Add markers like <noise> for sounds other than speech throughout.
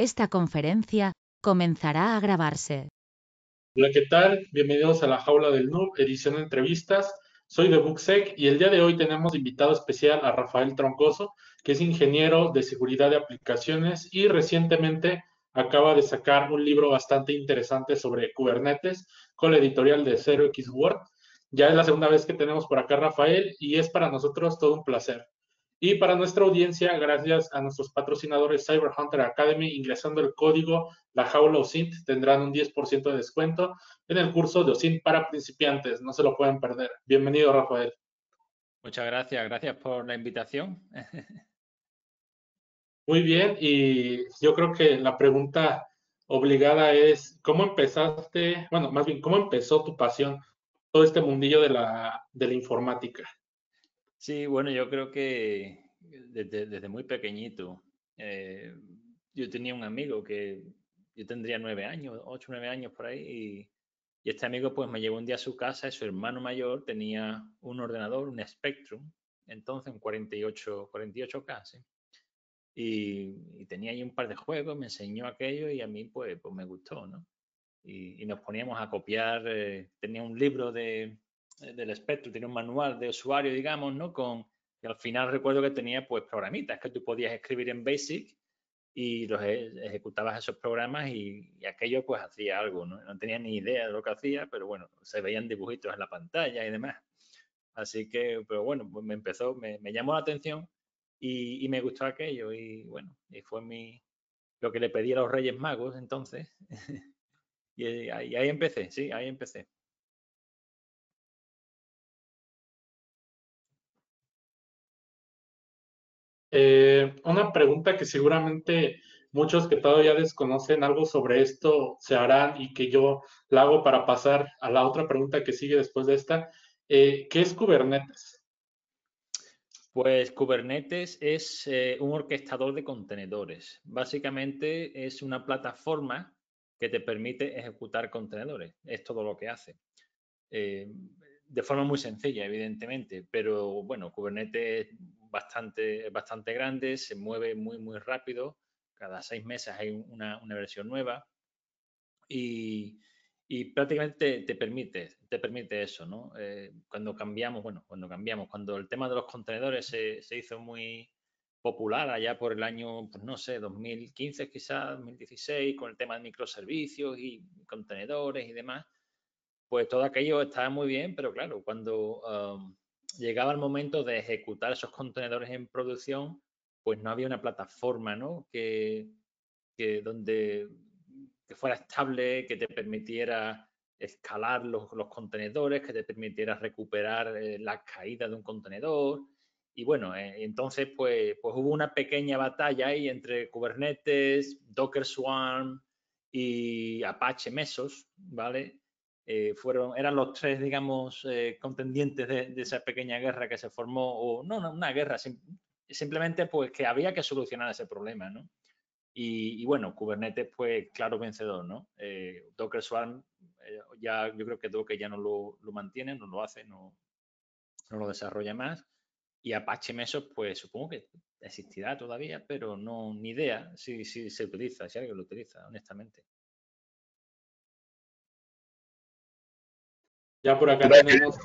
Esta conferencia comenzará a grabarse. Hola, ¿qué tal? Bienvenidos a la Jaula del Noob, edición de entrevistas. Soy de Booksec y el día de hoy tenemos invitado especial a Rafael Troncoso, que es ingeniero de seguridad de aplicaciones y recientemente acaba de sacar un libro bastante interesante sobre Kubernetes con la editorial de 0x Word. Ya es la segunda vez que tenemos por acá a Rafael y es para nosotros todo un placer. Y para nuestra audiencia, gracias a nuestros patrocinadores Cyber Hunter Academy, ingresando el código La Jaula OSINT, tendrán un 10% de descuento en el curso de OSINT para principiantes. No se lo pueden perder. Bienvenido, Rafael. Muchas gracias. Gracias por la invitación. <laughs> Muy bien. Y yo creo que la pregunta obligada es, ¿cómo empezaste? Bueno, más bien, ¿cómo empezó tu pasión, todo este mundillo de la, de la informática? Sí, bueno, yo creo que desde, muy pequeñito, eh, yo tenía un amigo que yo tendría nueve años, ocho, nueve años por ahí, y, este amigo pues me llevó un día a su casa y su hermano mayor tenía un ordenador, un Spectrum, entonces un 48, 48K, ¿sí? y, tenía ahí un par de juegos, me enseñó aquello y a mí pues, pues me gustó, ¿no? Y, nos poníamos a copiar, eh, tenía un libro de, del espectro, tiene un manual de usuario, digamos, ¿no? Con, y al final recuerdo que tenía pues programitas que tú podías escribir en BASIC y los ejecutabas esos programas y, aquello pues hacía algo, ¿no? No tenía ni idea de lo que hacía, pero bueno, se veían dibujitos en la pantalla y demás. Así que, pero bueno, pues me empezó, me, llamó la atención y, me gustó aquello y bueno, y fue mi, lo que le pedí a los Reyes Magos entonces. <laughs> y ahí empecé, sí, ahí empecé. Eh, una pregunta que seguramente muchos que todavía desconocen algo sobre esto se harán y que yo la hago para pasar a la otra pregunta que sigue después de esta. Eh, ¿Qué es Kubernetes? Pues Kubernetes es eh, un orquestador de contenedores. Básicamente es una plataforma que te permite ejecutar contenedores. Es todo lo que hace. de forma muy sencilla, evidentemente, pero bueno, Kubernetes bastante, bastante grande, se mueve muy, muy rápido. Cada seis meses hay una, versión nueva y, prácticamente te, permite, te permite eso, ¿no? Eh, cuando cambiamos, bueno, cuando cambiamos, cuando el tema de los contenedores se, hizo muy popular allá por el año, pues no sé, 2015 quizás, 2016, con el tema de microservicios y contenedores y demás, pues todo aquello estaba muy bien, pero claro, cuando um, llegaba el momento de ejecutar esos contenedores en producción, pues no había una plataforma, ¿no? Que, donde que fuera estable, que te permitiera escalar los, contenedores, que te permitiera recuperar eh, la caída de un contenedor. Y bueno, eh, entonces pues, pues hubo una pequeña batalla ahí entre Kubernetes, Docker Swarm y Apache Mesos, ¿vale? Eh, fueron, eran los tres, digamos, eh, contendientes de, esa pequeña guerra que se formó, o no, no una guerra, simplemente pues que había que solucionar ese problema, ¿no? Y, bueno, Kubernetes, pues claro vencedor, ¿no? Eh, Docker Swarm, ya, yo creo que Docker ya no lo, lo, mantiene, no lo hace, no, no lo desarrolla más. Y Apache Mesos, pues supongo que existirá todavía, pero no, ni idea si, si se utiliza, si alguien lo utiliza, honestamente. Ya por acá tenemos.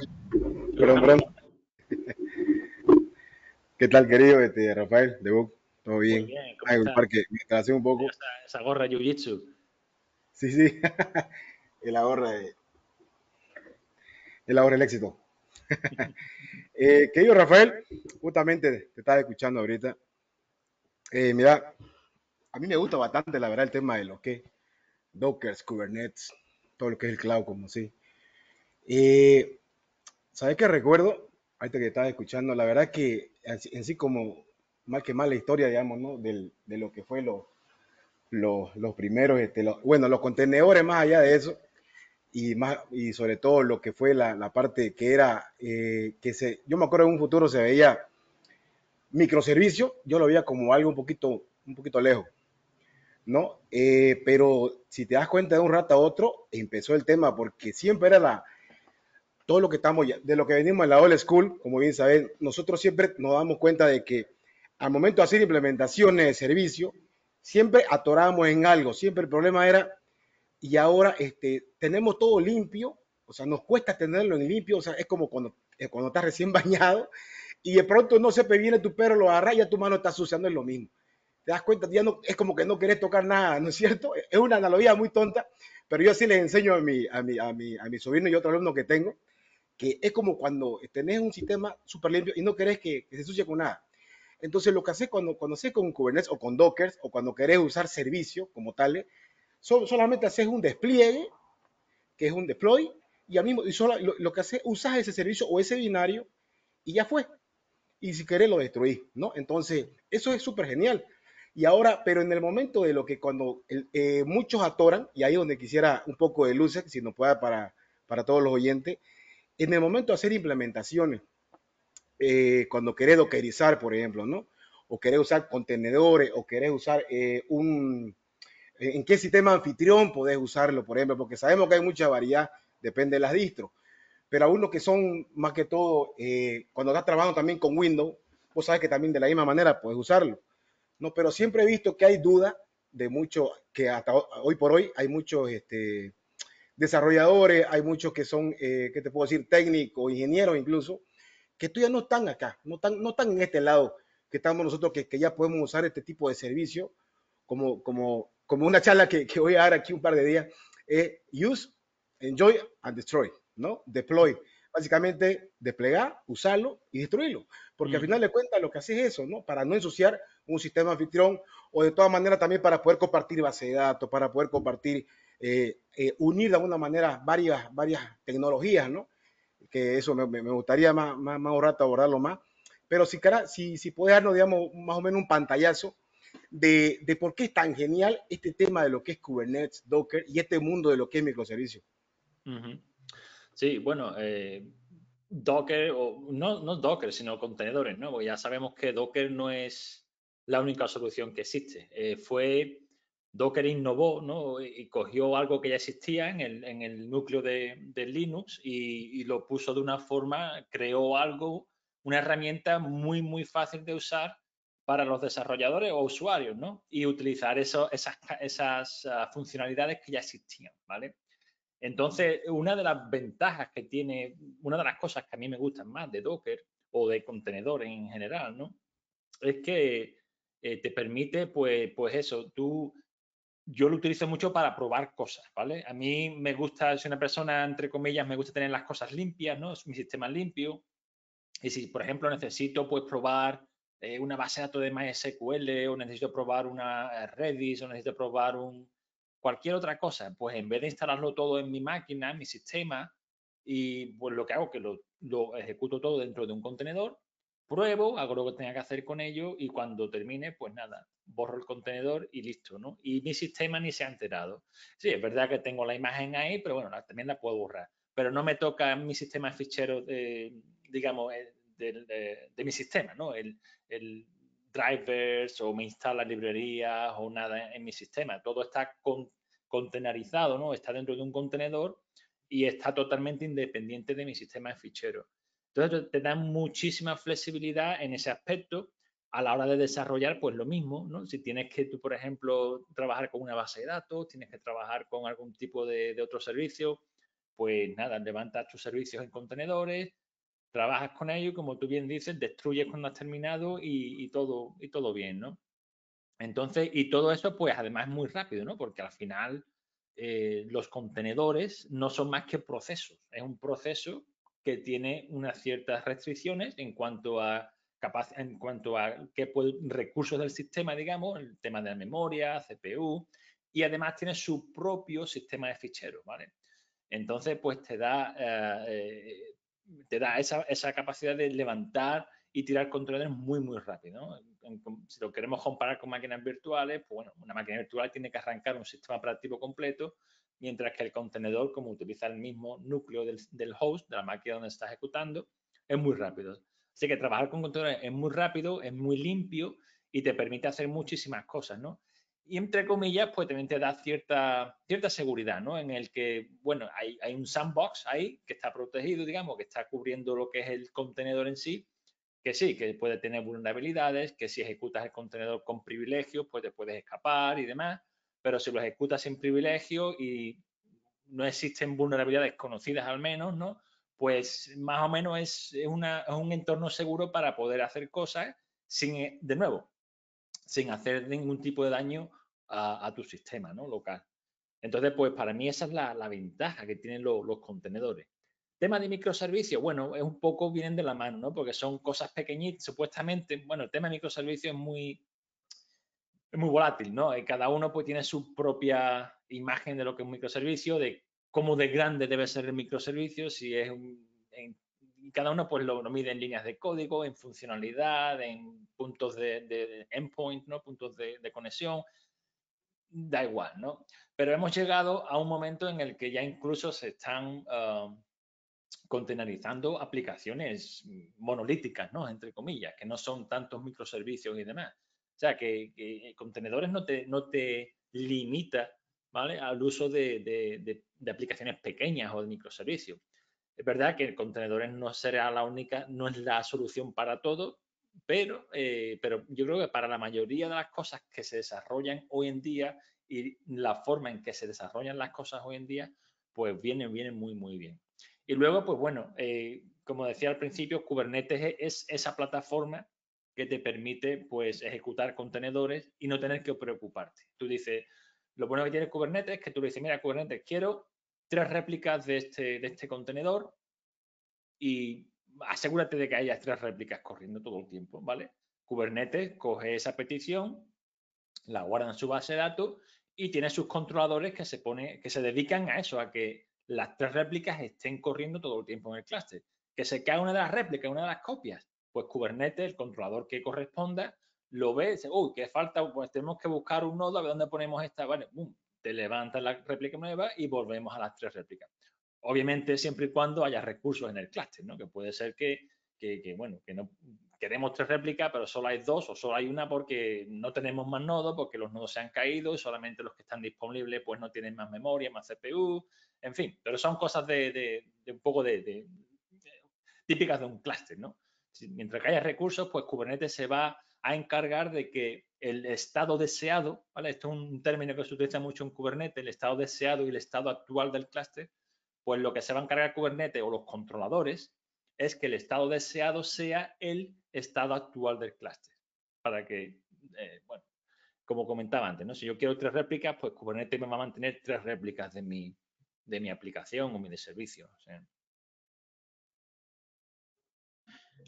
<laughs> ¿Qué tal, querido este, Rafael de Book? ¿Todo bien? bien Ay, un parque, me un poco. Esa, gorra de Jiu-Jitsu. Sí, sí. <laughs> es la gorra de. Es la gorra del éxito. <laughs> eh, querido Rafael, justamente te estaba escuchando ahorita. Eh, mira, a mí me gusta bastante, la verdad, el tema de lo que Docker, Kubernetes, todo lo que es el cloud, como sí. Eh, ¿Sabes qué recuerdo? Ahorita que estaba escuchando, la verdad que en sí como más que más la historia, digamos, ¿no? de lo que fue lo, los primeros, este, bueno, los contenedores más allá de eso, y, más, y sobre todo lo que fue la, parte que era, eh, que se, yo me acuerdo en un futuro se veía microservicio, yo lo veía como algo un poquito, un poquito lejos, ¿no? Eh, pero si te das cuenta de un rato a otro, empezó el tema, porque siempre era la, todo lo que estamos, de lo que venimos en la old school, como bien saben, nosotros siempre nos damos cuenta de que al momento de hacer implementaciones de servicio, siempre atorábamos en algo, siempre el problema era, y ahora este, tenemos todo limpio, o sea, nos cuesta tenerlo en limpio, o sea, es como cuando, eh, cuando estás recién <laughs> bañado y de pronto no se viene tu perro, lo agarra y ya tu mano está suciando, es lo mismo. Te das cuenta, ya no, es como que no querés tocar nada, ¿no es cierto? Es una analogía muy tonta, pero yo así les enseño a mi, a mi, a mi, a mi sobrino y otro alumno que tengo, que es como cuando tenés un sistema súper limpio y no querés que, se sucie con nada. Entonces, lo que haces cuando, cuando haces con Kubernetes o con Docker o cuando querés usar servicio como tal, solamente haces un despliegue, que es un deploy, y, a mismo, y solo, lo, que haces, usas ese servicio o ese binario y ya fue. Y si querés lo destruís, ¿no? Entonces, eso es súper genial. Y ahora, pero en el momento de lo que cuando eh, muchos atoran, y ahí donde quisiera un poco de luces, si no pueda para, para todos los oyentes, en el momento de hacer implementaciones, eh, cuando querés dockerizar, por ejemplo, ¿no? O querés usar contenedores, o querés usar eh, un... ¿En qué sistema anfitrión podés usarlo, por ejemplo? Porque sabemos que hay mucha variedad, depende de las distros. Pero a uno que son más que todo, eh, cuando estás trabajando también con Windows, vos sabes que también de la misma manera puedes usarlo. ¿no? Pero siempre he visto que hay duda de mucho, que hasta hoy por hoy hay muchos este, desarrolladores, hay muchos que son, eh, ¿qué te puedo decir?, técnicos, ingenieros incluso, que todavía no están acá, no están, no están en este lado que estamos nosotros, que, que ya podemos usar este tipo de servicio, como, como, como una charla que, que voy a dar aquí un par de días, es Use, Enjoy and Destroy, ¿no? Deploy. Básicamente, desplegar, usarlo y destruirlo. Porque al final de cuentas lo que hace es eso, ¿no? Para no ensuciar un sistema anfitrión o de todas maneras también para poder compartir base de datos, para poder compartir eh, eh, unir de alguna manera varias, varias tecnologías, ¿no? Que eso me, gustaría más, más, más rato abordarlo más. Pero si, si, si puede darnos, digamos, más o menos un pantallazo de, de, por qué es tan genial este tema de lo que es Kubernetes, Docker y este mundo de lo que es microservicio. Sí, bueno, eh, Docker, o no, no Docker, sino contenedores, ¿no? Ya sabemos que Docker no es la única solución que existe. fue Docker innovó ¿no? y cogió algo que ya existía en el, en el núcleo de, Linux y, y, lo puso de una forma, creó algo, una herramienta muy, muy fácil de usar para los desarrolladores o usuarios, ¿no? Y utilizar esas, esas uh, funcionalidades que ya existían, ¿vale? Entonces, una de las ventajas que tiene, una de las cosas que a mí me gustan más de Docker o de contenedores en general, ¿no? Es que eh, te permite, pues, pues eso, tú yo lo utilizo mucho para probar cosas, ¿vale? A mí me gusta, soy una persona, entre comillas, me gusta tener las cosas limpias, ¿no? Es mi sistema limpio. Y si, por ejemplo, necesito, pues, probar eh, una base de datos de MySQL o necesito probar una eh, Redis o necesito probar un, cualquier otra cosa, pues en vez de instalarlo todo en mi máquina, en mi sistema, y pues lo que hago que lo, lo ejecuto todo dentro de un contenedor, pruebo, hago lo que tenga que hacer con ello y cuando termine, pues nada, borro el contenedor y listo, ¿no? Y mi sistema ni se ha enterado. Sí, es verdad que tengo la imagen ahí, pero bueno, también la puedo borrar. Pero no me toca mi sistema de ficheros, digamos, eh, de, mi sistema, ¿no? El, el, drivers o me instala librerías o nada en mi sistema. Todo está con, contenerizado, ¿no? Está dentro de un contenedor y está totalmente independiente de mi sistema de ficheros. Entonces te da muchísima flexibilidad en ese aspecto a la hora de desarrollar, pues lo mismo, ¿no? Si tienes que tú, por ejemplo, trabajar con una base de datos, tienes que trabajar con algún tipo de, otro servicio, pues nada, levantas tus servicios en contenedores, trabajas con ellos, como tú bien dices, destruyes cuando has terminado y, todo, y todo bien, ¿no? Entonces, y todo eso, pues además es muy rápido, ¿no? Porque al final eh, los contenedores no son más que procesos, es un proceso que tiene unas ciertas restricciones en cuanto a en cuanto a qué recursos del sistema, digamos, el tema de la memoria, CPU, y además tiene su propio sistema de ficheros, ¿vale? Entonces, pues te da, eh, te da esa, esa, capacidad de levantar y tirar contenedores muy, muy rápido. Si lo queremos comparar con máquinas virtuales, pues bueno, una máquina virtual tiene que arrancar un sistema operativo completo mientras que el contenedor, como utiliza el mismo núcleo del, host, de la máquina donde está ejecutando, es muy rápido. Así que trabajar con contenedores es muy rápido, es muy limpio y te permite hacer muchísimas cosas, ¿no? Y entre comillas, pues también te da cierta, cierta seguridad, ¿no? En el que, bueno, hay, hay un sandbox ahí que está protegido, digamos, que está cubriendo lo que es el contenedor en sí, que sí, que puede tener vulnerabilidades, que si ejecutas el contenedor con privilegios, pues te puedes escapar y demás, pero si lo ejecutas sin privilegio y no existen vulnerabilidades conocidas al menos, ¿no? Pues más o menos es, un entorno seguro para poder hacer cosas sin, de nuevo, sin hacer ningún tipo de daño a, tu sistema ¿no? local. Entonces, pues para mí esa es la, ventaja que tienen los contenedores. Tema de microservicios, bueno, es un poco vienen de la mano, ¿no? Porque son cosas pequeñitas, supuestamente, bueno, el tema de microservicios es muy, es muy volátil, ¿no? Y cada uno pues tiene su propia imagen de lo que es un microservicio, de cómo de grande debe ser el microservicio, si es un, cada uno pues lo, mide en líneas de código, en funcionalidad, en puntos de, endpoint, ¿no? Puntos de, conexión, da igual, ¿no? Pero hemos llegado a un momento en el que ya incluso se están ah, contenerizando aplicaciones monolíticas, ¿no? Entre comillas, que no son tantos microservicios y demás. O sea, que, contenedores no te, no te limita, Al uso de, aplicaciones pequeñas o de microservicios. Es verdad que contenedores no será la única, no es la solución para todo, pero, eh, pero yo creo que para la mayoría de las cosas que se desarrollan hoy en día y la forma en que se desarrollan las cosas hoy en día, pues viene, viene muy, muy bien. Y luego, pues bueno, eh, como decía al principio, Kubernetes es esa plataforma que te permite pues ejecutar contenedores y no tener que preocuparte. Tú dices, lo bueno que tiene Kubernetes es que tú le dices, mira, Kubernetes, quiero tres réplicas de este, de este contenedor y asegúrate de que haya tres réplicas corriendo todo el tiempo, ¿vale? Kubernetes coge esa petición, la guarda en su base de datos y tiene sus controladores que se, pone, que se dedican a eso, a que las tres réplicas estén corriendo todo el tiempo en el clúster. Que se cae una de las réplicas, una de las copias, pues Kubernetes, el controlador que corresponda, lo ve, dice, uy, ¿qué falta? Pues tenemos que buscar un nodo a ver dónde ponemos esta, vale, boom, te levantas la réplica nueva y volvemos a las tres réplicas. Obviamente, siempre y cuando haya recursos en el clúster, ¿no? Que puede ser que, que, bueno, que no queremos tres réplicas, pero solo hay dos o solo hay una porque no tenemos más nodos, porque los nodos se han caído y solamente los que están disponibles pues no tienen más memoria, más CPU, en fin, pero son cosas de, un poco de, típicas de un clúster, ¿no? mientras que haya recursos, pues Kubernetes se va a encargar de que el estado deseado, ¿vale? Esto es un término que se utiliza mucho en Kubernetes, el estado deseado y el estado actual del clúster, pues lo que se va a encargar Kubernetes o los controladores es que el estado deseado sea el estado actual del clúster. Para que, eh, bueno, como comentaba antes, ¿no? Si yo quiero tres réplicas, pues Kubernetes me va a mantener tres réplicas de mi, de mi aplicación o mi servicio.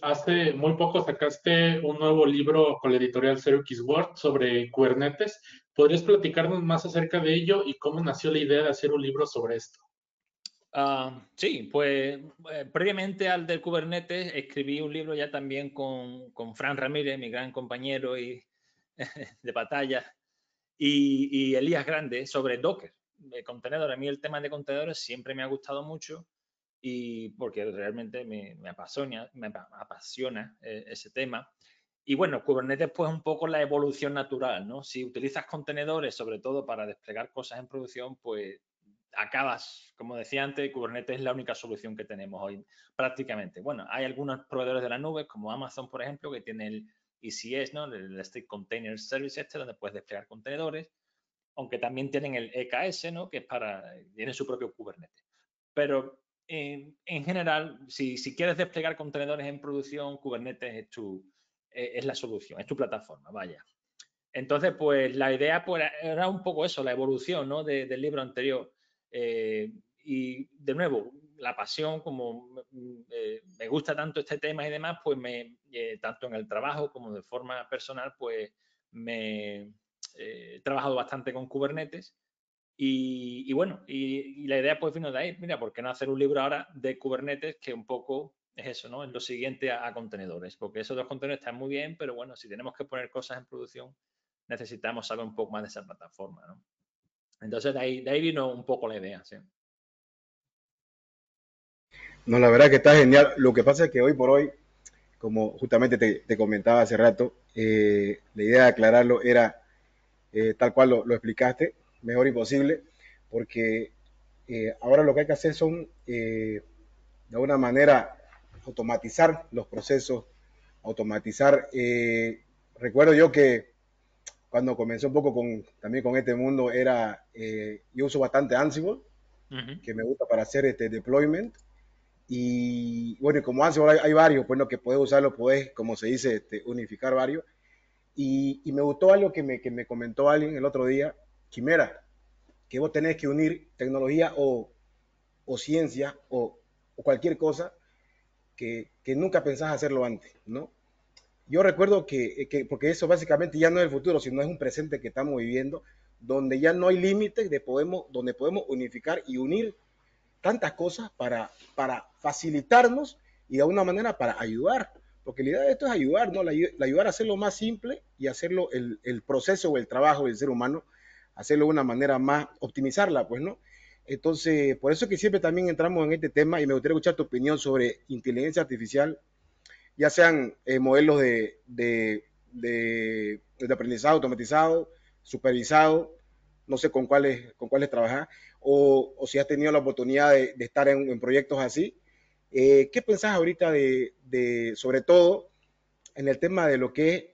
Hace muy poco sacaste un nuevo libro con la editorial Syracuse Word sobre Kubernetes. ¿Podrías platicarnos más acerca de ello y cómo nació la idea de hacer un libro sobre esto? Ah, sí, pues eh, previamente al del Kubernetes escribí un libro ya también con, con Fran Ramírez, mi gran compañero y, <laughs> de batalla, y, y Elías Grande sobre Docker, de contenedores. A mí el tema de contenedores siempre me ha gustado mucho y porque realmente me, apasiona eh, ese tema. Y bueno, Kubernetes pues un poco la evolución natural, ¿no? Si utilizas contenedores, sobre todo para desplegar cosas en producción, pues acabas, como decía antes, Kubernetes es la única solución que tenemos hoy prácticamente. Bueno, hay algunos proveedores de la nube, como Amazon, por ejemplo, que tiene el ECS, ¿no? El State Container Service este, donde puedes desplegar contenedores, aunque también tienen el EKS, ¿no? Que es para, tiene su propio Kubernetes. Pero en, general, si, quieres desplegar contenedores en producción, Kubernetes es, tu, e, es la solución, es tu plataforma, vaya. Entonces, pues la idea pues, era un poco eso, la evolución del libro anterior. Eh, y de nuevo, la pasión, como eh, me gusta tanto este tema y demás, pues me, eh, tanto en el trabajo como de forma personal, pues me he trabajado bastante con Kubernetes. Y, bueno, y, la idea pues vino de ahí, mira, ¿por qué no hacer un libro ahora de Kubernetes que un poco es eso, ¿no? Es lo siguiente a, contenedores, porque esos dos contenedores están muy bien, pero bueno, si tenemos que poner cosas en producción, necesitamos saber un poco más de esa plataforma, ¿no? Entonces, de ahí, de ahí vino un poco la idea, sí. No, la verdad que está genial. Lo que pasa es que hoy por hoy, como justamente te, comentaba hace rato, eh, la idea de aclararlo era eh, tal cual lo, explicaste, mejor imposible, porque eh, ahora lo que hay que hacer son, de alguna manera, automatizar los procesos automatizar. Eh, recuerdo yo que cuando comencé un poco con, también con este mundo, era, eh, yo uso bastante Ansible, que me gusta para hacer este deployment. Y bueno, como Ansible hay, varios, bueno, que puedes usarlo, puedes, como se dice, este, unificar varios. Y, me gustó algo que me, que me comentó alguien el otro día, Quimera, que vos tenés que unir tecnología o, ciencia o, cualquier cosa que, nunca pensás hacerlo antes, ¿no? yo recuerdo que, porque eso básicamente ya no es el futuro, sino es un presente que estamos viviendo, donde ya no hay límites, de podemos, donde podemos unificar y unir tantas cosas para, para facilitarnos y de alguna manera para ayudar. Porque la idea de esto es ayudar, ¿no? La, ayudar a hacerlo más simple y hacerlo el, el, proceso o el trabajo del ser humano, hacerlo de una manera más, optimizarla, pues, ¿no? Entonces, por eso que siempre también entramos en este tema y me gustaría escuchar tu opinión sobre inteligencia artificial ya sean eh, modelos de, de, de, aprendizaje automatizado, supervisado, no sé con cuáles, con cuáles trabajar, o, o si has tenido la oportunidad de, estar en, proyectos así. Eh, ¿Qué pensás ahorita de, de, sobre todo, en el tema de lo que es...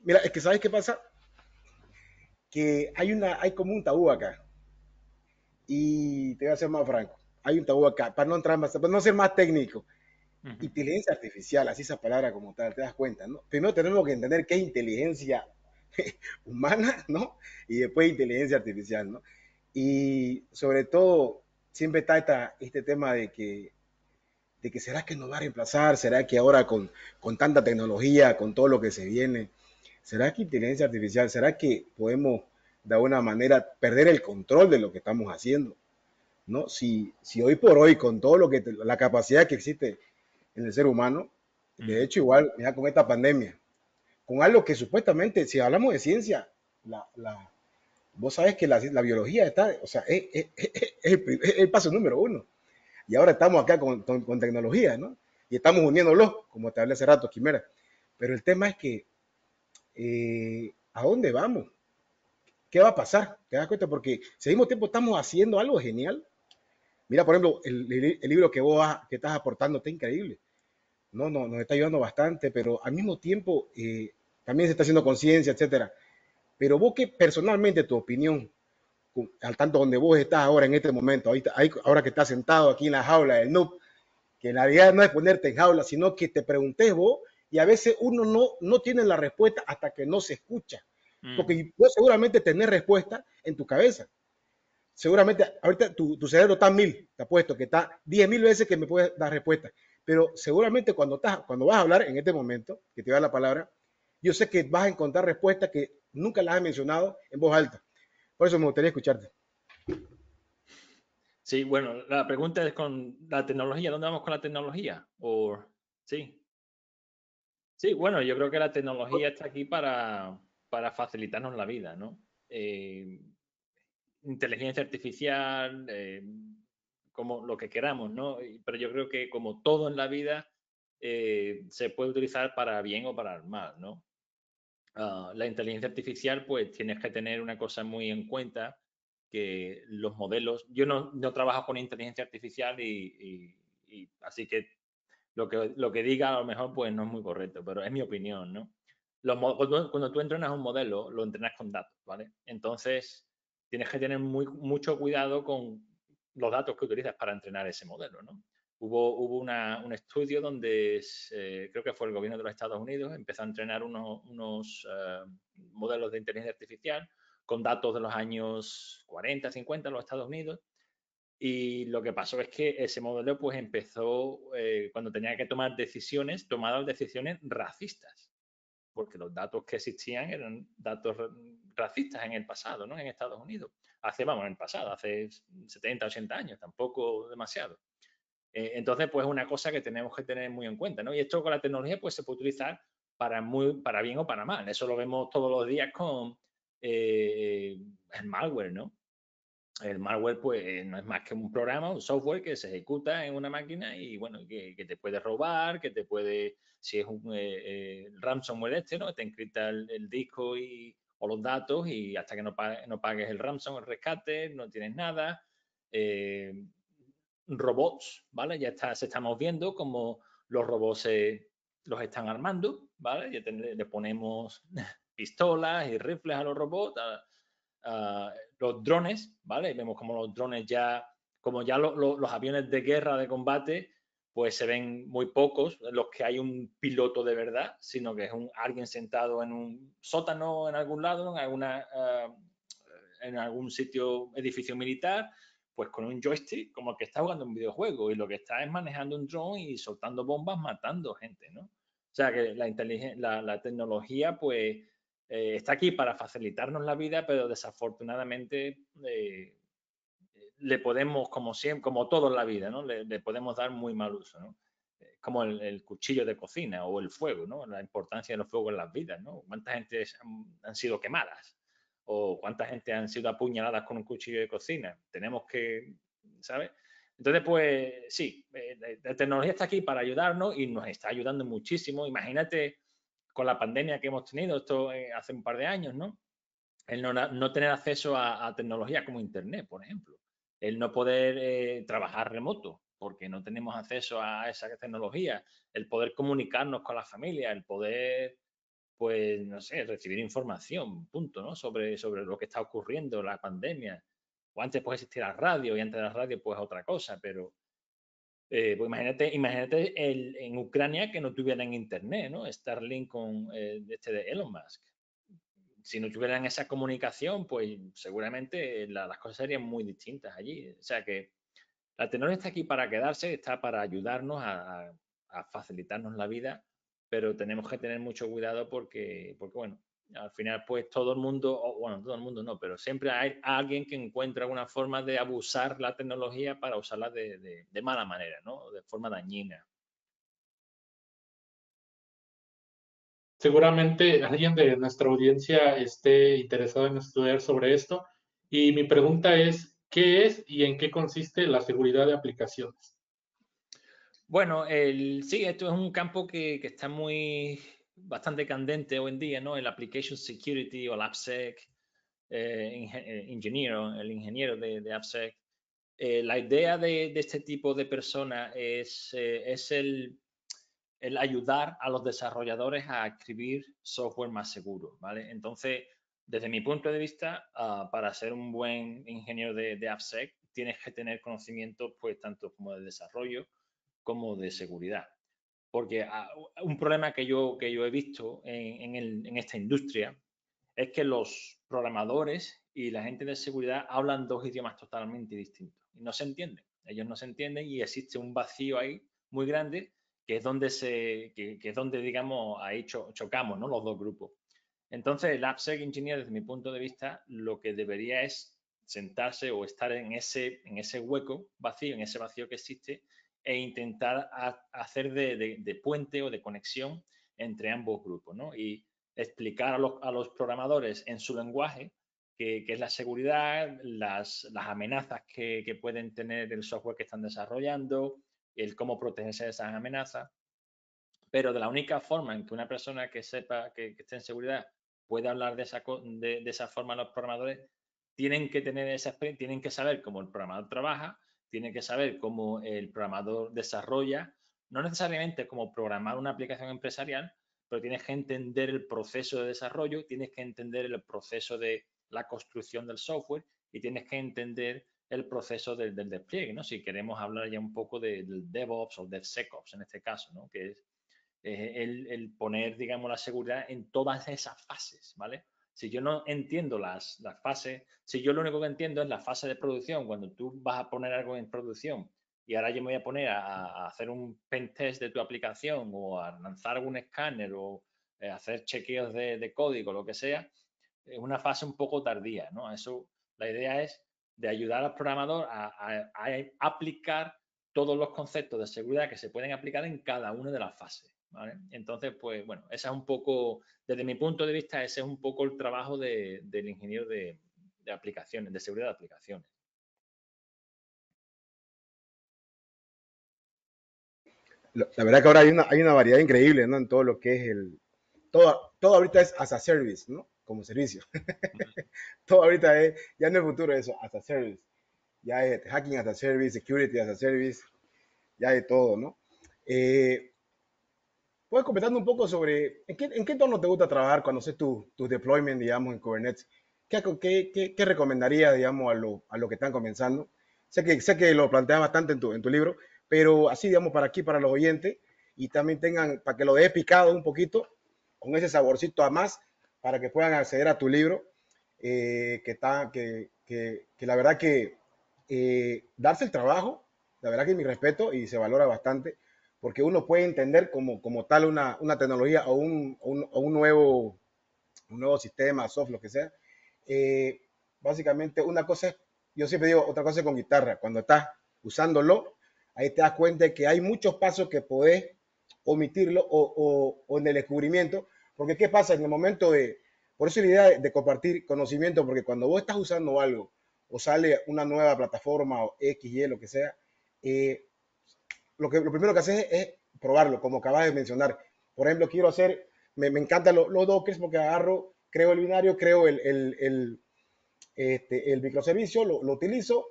Mira, es que ¿sabes qué pasa? Que hay, una, hay como un tabú acá. Y te voy a ser más franco. Hay un tabú acá, para no entrar más, para no ser más técnico Inteligencia artificial, así esa palabra como tal, te das cuenta, ¿no? Primero tenemos que entender qué es inteligencia <laughs> humana, ¿no? Y después inteligencia artificial, ¿no? Y sobre todo, siempre está este tema de que, de que será que nos va a reemplazar, será que ahora con, con tanta tecnología, con todo lo que se viene, será que inteligencia artificial, será que podemos de alguna manera perder el control de lo que estamos haciendo, ¿no? Si, si hoy por hoy, con todo lo que, la capacidad que existe en el ser humano. De hecho, igual, mira, con esta pandemia, con algo que supuestamente, si hablamos de ciencia, la, la, vos sabes que la, la, biología está, o sea, es, es, es, el, paso número uno. Y ahora estamos acá con, con, tecnología, ¿no? Y estamos uniéndolos, como te hablé hace rato, Quimera. Pero el tema es que, eh, ¿a dónde vamos? ¿Qué va a pasar? ¿Te das cuenta? Porque si al mismo tiempo estamos haciendo algo genial, Mira, por ejemplo, el, libro que vos que estás aportando está increíble. No, no, nos está ayudando bastante, pero al mismo tiempo eh, también se está haciendo conciencia, etcétera. Pero vos que personalmente tu opinión, al tanto donde vos estás ahora en este momento, ahorita, ahora que estás sentado aquí en la jaula del NUP, que en realidad no es ponerte en jaula, sino que te preguntes vos y a veces uno no, no tiene la respuesta hasta que no se escucha. Mm. Porque seguramente tenés respuesta en tu cabeza, seguramente ahorita tu, cerebro está mil, te apuesto que está diez mil veces que me puede dar respuesta. Pero seguramente cuando, estás, cuando vas a hablar en este momento, que te da la palabra, yo sé que vas a encontrar respuestas que nunca las has mencionado en voz alta. Por eso me gustaría escucharte. Sí, bueno, la pregunta es con la tecnología. ¿Dónde vamos con la tecnología? O, sí. Sí, bueno, yo creo que la tecnología está aquí para, para facilitarnos la vida, ¿no? Eh, inteligencia artificial, eh, como lo que queramos, ¿no? Pero yo creo que como todo en la vida eh, se puede utilizar para bien o para mal, ¿no? Ah, la inteligencia artificial, pues tienes que tener una cosa muy en cuenta, que los modelos, yo no, no trabajo con inteligencia artificial y, así que lo, que lo que diga a lo mejor pues no es muy correcto, pero es mi opinión, ¿no? Los, cuando, cuando tú entrenas un modelo, lo entrenas con datos, ¿vale? Entonces, tienes que tener muy, mucho cuidado con los datos que utilizas para entrenar ese modelo. ¿no? Hubo, hubo un estudio donde creo que fue el gobierno de los Estados Unidos, empezó a entrenar unos, eh, modelos de inteligencia artificial con datos de los años 40, 50 en los Estados Unidos. Y lo que pasó es que ese modelo pues empezó, eh, cuando tenía que tomar decisiones, tomaba decisiones racistas porque los datos que existían eran datos racistas en el pasado, ¿no? En Estados Unidos. Hace, vamos, en el pasado, hace 70, 80 años, tampoco demasiado. Eh, entonces, pues es una cosa que tenemos que tener muy en cuenta, ¿no? Y esto con la tecnología, pues se puede utilizar para, muy, para bien o para mal. Eso lo vemos todos los días con eh, el malware, ¿no? El malware, pues, no es más que un programa, un software que se ejecuta en una máquina y, bueno, que, te puede robar, que te puede, si es un eh, ransomware este, ¿no? Te encripta el, disco y, o los datos y hasta que no, pagues el ransom, el rescate, no tienes nada. Eh, robots, ¿vale? Ya está, se estamos viendo como los robots se, los están armando, ¿vale? Ya le ponemos <laughs> pistolas y rifles a los robots, los drones, ¿vale? Vemos como los drones ya, como ya los aviones de guerra, de combate, pues se ven muy pocos los que hay un piloto de verdad, sino que es un, alguien sentado en un sótano en algún lado, en, alguna, ah, en algún sitio, edificio militar, pues con un joystick como el que está jugando un videojuego y lo que está es manejando un drone y soltando bombas, matando gente, ¿no? O sea que la, la, la tecnología pues eh, está aquí para facilitarnos la vida, pero desafortunadamente eh, le podemos, como siempre, como todo en la vida, ¿no? Le, podemos dar muy mal uso, ¿no? Eh, como el, cuchillo de cocina o el fuego, ¿no? La importancia de los fuegos en las vidas, ¿no? ¿Cuánta gente han, sido quemadas? ¿O cuánta gente han sido apuñaladas con un cuchillo de cocina? Tenemos que, ¿sabes? Entonces, pues sí, eh, la tecnología está aquí para ayudarnos y nos está ayudando muchísimo. Imagínate con la pandemia que hemos tenido, esto eh, hace un par de años, ¿no? El no, tener acceso a, tecnología como Internet, por ejemplo el no poder eh, trabajar remoto porque no tenemos acceso a esa tecnología, el poder comunicarnos con la familia, el poder, pues, no sé, recibir información, punto, ¿no? Sobre, sobre lo que está ocurriendo, la pandemia. O antes puede existir la radio y antes de la radio pues otra cosa, pero eh, pues imagínate, imagínate el, en Ucrania que no tuvieran internet, ¿no? Starlink con eh, este de Elon Musk si no tuvieran esa comunicación, pues seguramente las cosas serían muy distintas allí. O sea que la tecnología está aquí para quedarse, está para ayudarnos a, facilitarnos la vida, pero tenemos que tener mucho cuidado porque, porque, bueno, al final pues todo el mundo, o, bueno, todo el mundo no, pero siempre hay alguien que encuentra alguna forma de abusar la tecnología para usarla de, de mala manera, ¿no? De forma dañina. Seguramente alguien de nuestra audiencia esté interesado en estudiar sobre esto. Y mi pregunta es, ¿qué es y en qué consiste la seguridad de aplicaciones? Bueno, el, sí, esto es un campo que, está muy bastante candente hoy en día, ¿no? El Application Security o el AppSec, eh, eh, ingeniero, el ingeniero de, AppSec. Eh, la idea de, este tipo de persona es, es el el ayudar a los desarrolladores a escribir software más seguro, ¿vale? Entonces, desde mi punto de vista, ah, para ser un buen ingeniero de, de, AppSec, tienes que tener conocimientos, pues, tanto como de desarrollo como de seguridad. Porque ah, un problema que yo, que yo he visto en, esta industria es que los programadores y la gente de seguridad hablan dos idiomas totalmente distintos y no se entienden. Ellos no se entienden y existe un vacío ahí muy grande que es donde que, es donde, digamos, ahí chocamos, ¿no? Los dos grupos. Entonces, el AppSec Engineer, desde mi punto de vista, lo que debería es sentarse o estar en ese, en ese hueco vacío, en ese vacío que existe, e intentar hacer de, puente o de conexión entre ambos grupos, ¿no? Y explicar a los, a programadores en su lenguaje qué es la seguridad, las, amenazas que, que, pueden tener el software que están desarrollando, el cómo protegerse de esas amenazas. Pero de la única forma en que una persona que sepa que, esté en seguridad puede hablar de esa, forma los programadores, tienen que tener esa tienen que saber cómo el programador trabaja, tienen que saber cómo el programador desarrolla, no necesariamente cómo programar una aplicación empresarial, pero tienes que entender el proceso de desarrollo, tienes que entender el proceso de la construcción del software y tienes que entender el proceso del, despliegue, ¿no? Si queremos hablar ya un poco del DevOps o DevSecOps en este caso, ¿no? Que es el, poner, digamos, la seguridad en todas esas fases, ¿vale? Si yo no entiendo las, las fases, si yo lo único que entiendo es la fase de producción, cuando tú vas a poner algo en producción y ahora yo me voy a poner a, hacer un pen test de tu aplicación o a lanzar algún escáner o eh, hacer chequeos de, de, código, lo que sea, es una fase un poco tardía, ¿no? Eso, la idea es de ayudar al programador a, aplicar todos los conceptos de seguridad que se pueden aplicar en cada una de las fases. Entonces, pues bueno, esa es un poco, desde mi punto de vista, ese es un poco el trabajo del ingeniero de, aplicaciones, de seguridad de aplicaciones. La verdad que ahora hay una, hay una variedad increíble, ¿no? En todo lo que es el... Todo, todo ahorita es as a service, ¿no? como servicio. <laughs> Todo ahorita es, ya no es futuro eso, hasta service. Ya es hacking as a service, security as a service, ya de todo, ¿no? Eh, puedes comentar un poco sobre en qué, en qué tono te gusta trabajar cuando haces tu, tu deployment, digamos, en Kubernetes. ¿Qué, qué, qué, recomendaría, digamos, a lo, a lo que están comenzando? Sé que, sé que lo planteas bastante en tu, en tu libro, pero así, digamos, para aquí, para los oyentes, y también tengan, para que lo dejes picado un poquito, con ese saborcito a más, para que puedan acceder a tu libro, eh, que, está, que, que, que, la verdad que eh, darse el trabajo, la verdad que mi respeto y se valora bastante, porque uno puede entender como, como tal una, una tecnología o un, un, o un, nuevo, un nuevo sistema, soft, lo que sea. Eh, básicamente, una cosa es, yo siempre digo, otra cosa es con guitarra, cuando estás usándolo, ahí te das cuenta de que hay muchos pasos que podés omitirlo o, o, o, en el descubrimiento, porque ¿qué pasa en el momento de, por eso la idea de, de, compartir conocimiento, porque cuando vos estás usando algo o sale una nueva plataforma o X, Y, lo que sea, eh, lo, que, lo primero que haces es, es, probarlo, como acabas de mencionar. Por ejemplo, quiero hacer, me, me encantan los, los dockers porque agarro, creo el binario, creo el, el, el, este, el microservicio, lo, lo utilizo,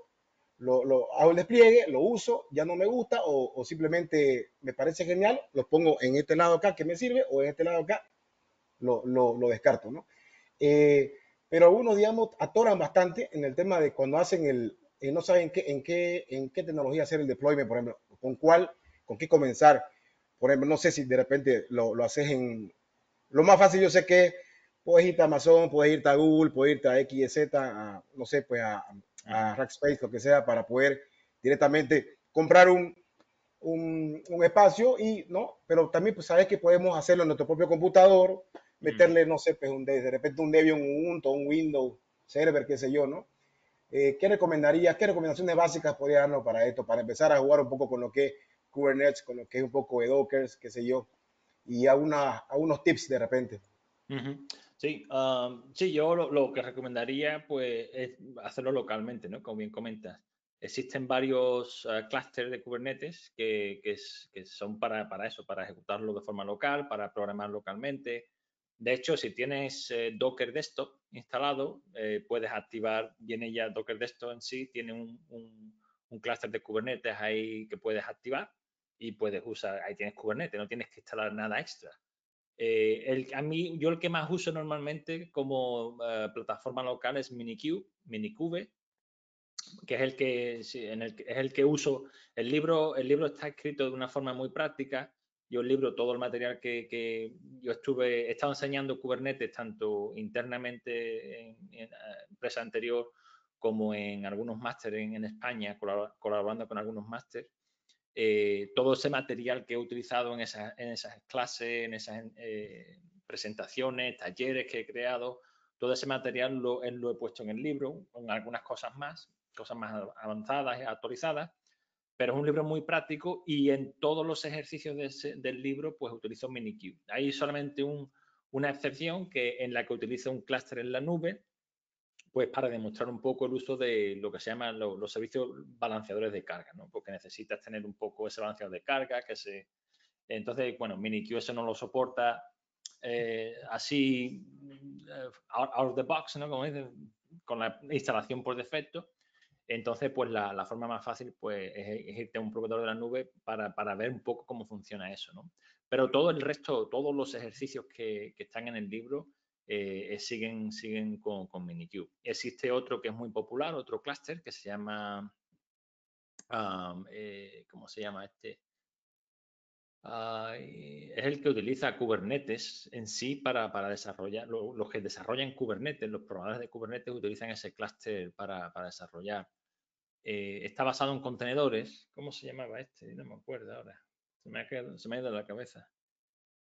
lo, lo, hago el despliegue, lo uso, ya no me gusta o, o, simplemente me parece genial, lo pongo en este lado acá que me sirve o en este lado acá lo, lo, descarto, ¿no? Eh, pero algunos, digamos, atoran bastante en el tema de cuando hacen el, eh, no saben qué, en, qué, en qué tecnología hacer el deployment, por ejemplo, con cuál, con qué comenzar. Por ejemplo, no sé si de repente lo, lo haces en... Lo más fácil yo sé que puedes irte a Amazon, puedes irte a Google, puedes irte a XYZ, a, no sé, pues a, a Rackspace, lo que sea, para poder directamente comprar un, un, un, espacio y, ¿no? Pero también, pues, sabes que podemos hacerlo en nuestro propio computador, meterle, no sé, pues, un, de repente un Debian, un Ubuntu, un Windows Server, qué sé yo, ¿no? Eh, ¿Qué recomendarías, qué recomendaciones básicas podría darnos para esto, para empezar a jugar un poco con lo que es Kubernetes, con lo que es un poco de Docker, qué sé yo, y a, una, a tips de repente? Uh -huh. Sí, um, sí, yo lo, lo, que recomendaría pues es hacerlo localmente, ¿no? Como bien comentas. Existen varios uh, clústeres de Kubernetes que, que, es, que son para, para, eso, para ejecutarlo de forma local, para programar localmente. De hecho, si tienes eh, Docker Desktop instalado, eh, puedes activar, viene ya Docker Desktop en sí, tiene un, un, un clúster de Kubernetes ahí que puedes activar y puedes usar, ahí tienes Kubernetes, no tienes que instalar nada extra. Eh, el, a mí, yo el que más uso normalmente como plataforma local es Minikube, Minikube, que es el que, es el que uso. El libro, el libro está escrito de una forma muy práctica. Yo libro, todo el material que, yo estuve, he enseñando Kubernetes tanto internamente en, en empresa anterior como en algunos másteres en, España, colaborando con algunos másteres eh, todo ese material que he utilizado en, esa, en esas clases, en esas eh, presentaciones, talleres que he creado, todo ese material lo, lo, he puesto en el libro, con algunas cosas más, cosas más avanzadas actualizadas, pero es un libro muy práctico y en todos los ejercicios del libro pues utilizo Minikube. Hay solamente un, una excepción que en la que utilizo un clúster en la nube pues para demostrar un poco el uso de lo que se llaman los, servicios balanceadores de carga, ¿no? Porque necesitas tener un poco ese balanceador de carga que se... Entonces, bueno, MiniQ eso no lo soporta eh, así uh, out, of the box, ¿no? Como dicen, con la instalación por defecto. Entonces, pues la, forma más fácil pues, es, es, irte a un proveedor de la nube para, para, ver un poco cómo funciona eso, ¿no? Pero todo el resto, todos los ejercicios que, que están en el libro, eh, siguen, siguen con, con, Minikube. Existe otro que es muy popular, otro clúster que se llama, eh, ¿cómo se llama este? Es el que utiliza Kubernetes en sí para, para desarrollar, lo, los que desarrollan Kubernetes, los programadores de Kubernetes utilizan ese clúster para, para, desarrollar. Eh, está basado en contenedores. ¿Cómo se llamaba este? No me acuerdo ahora. Se me ha, quedado, se me ha ido de la cabeza.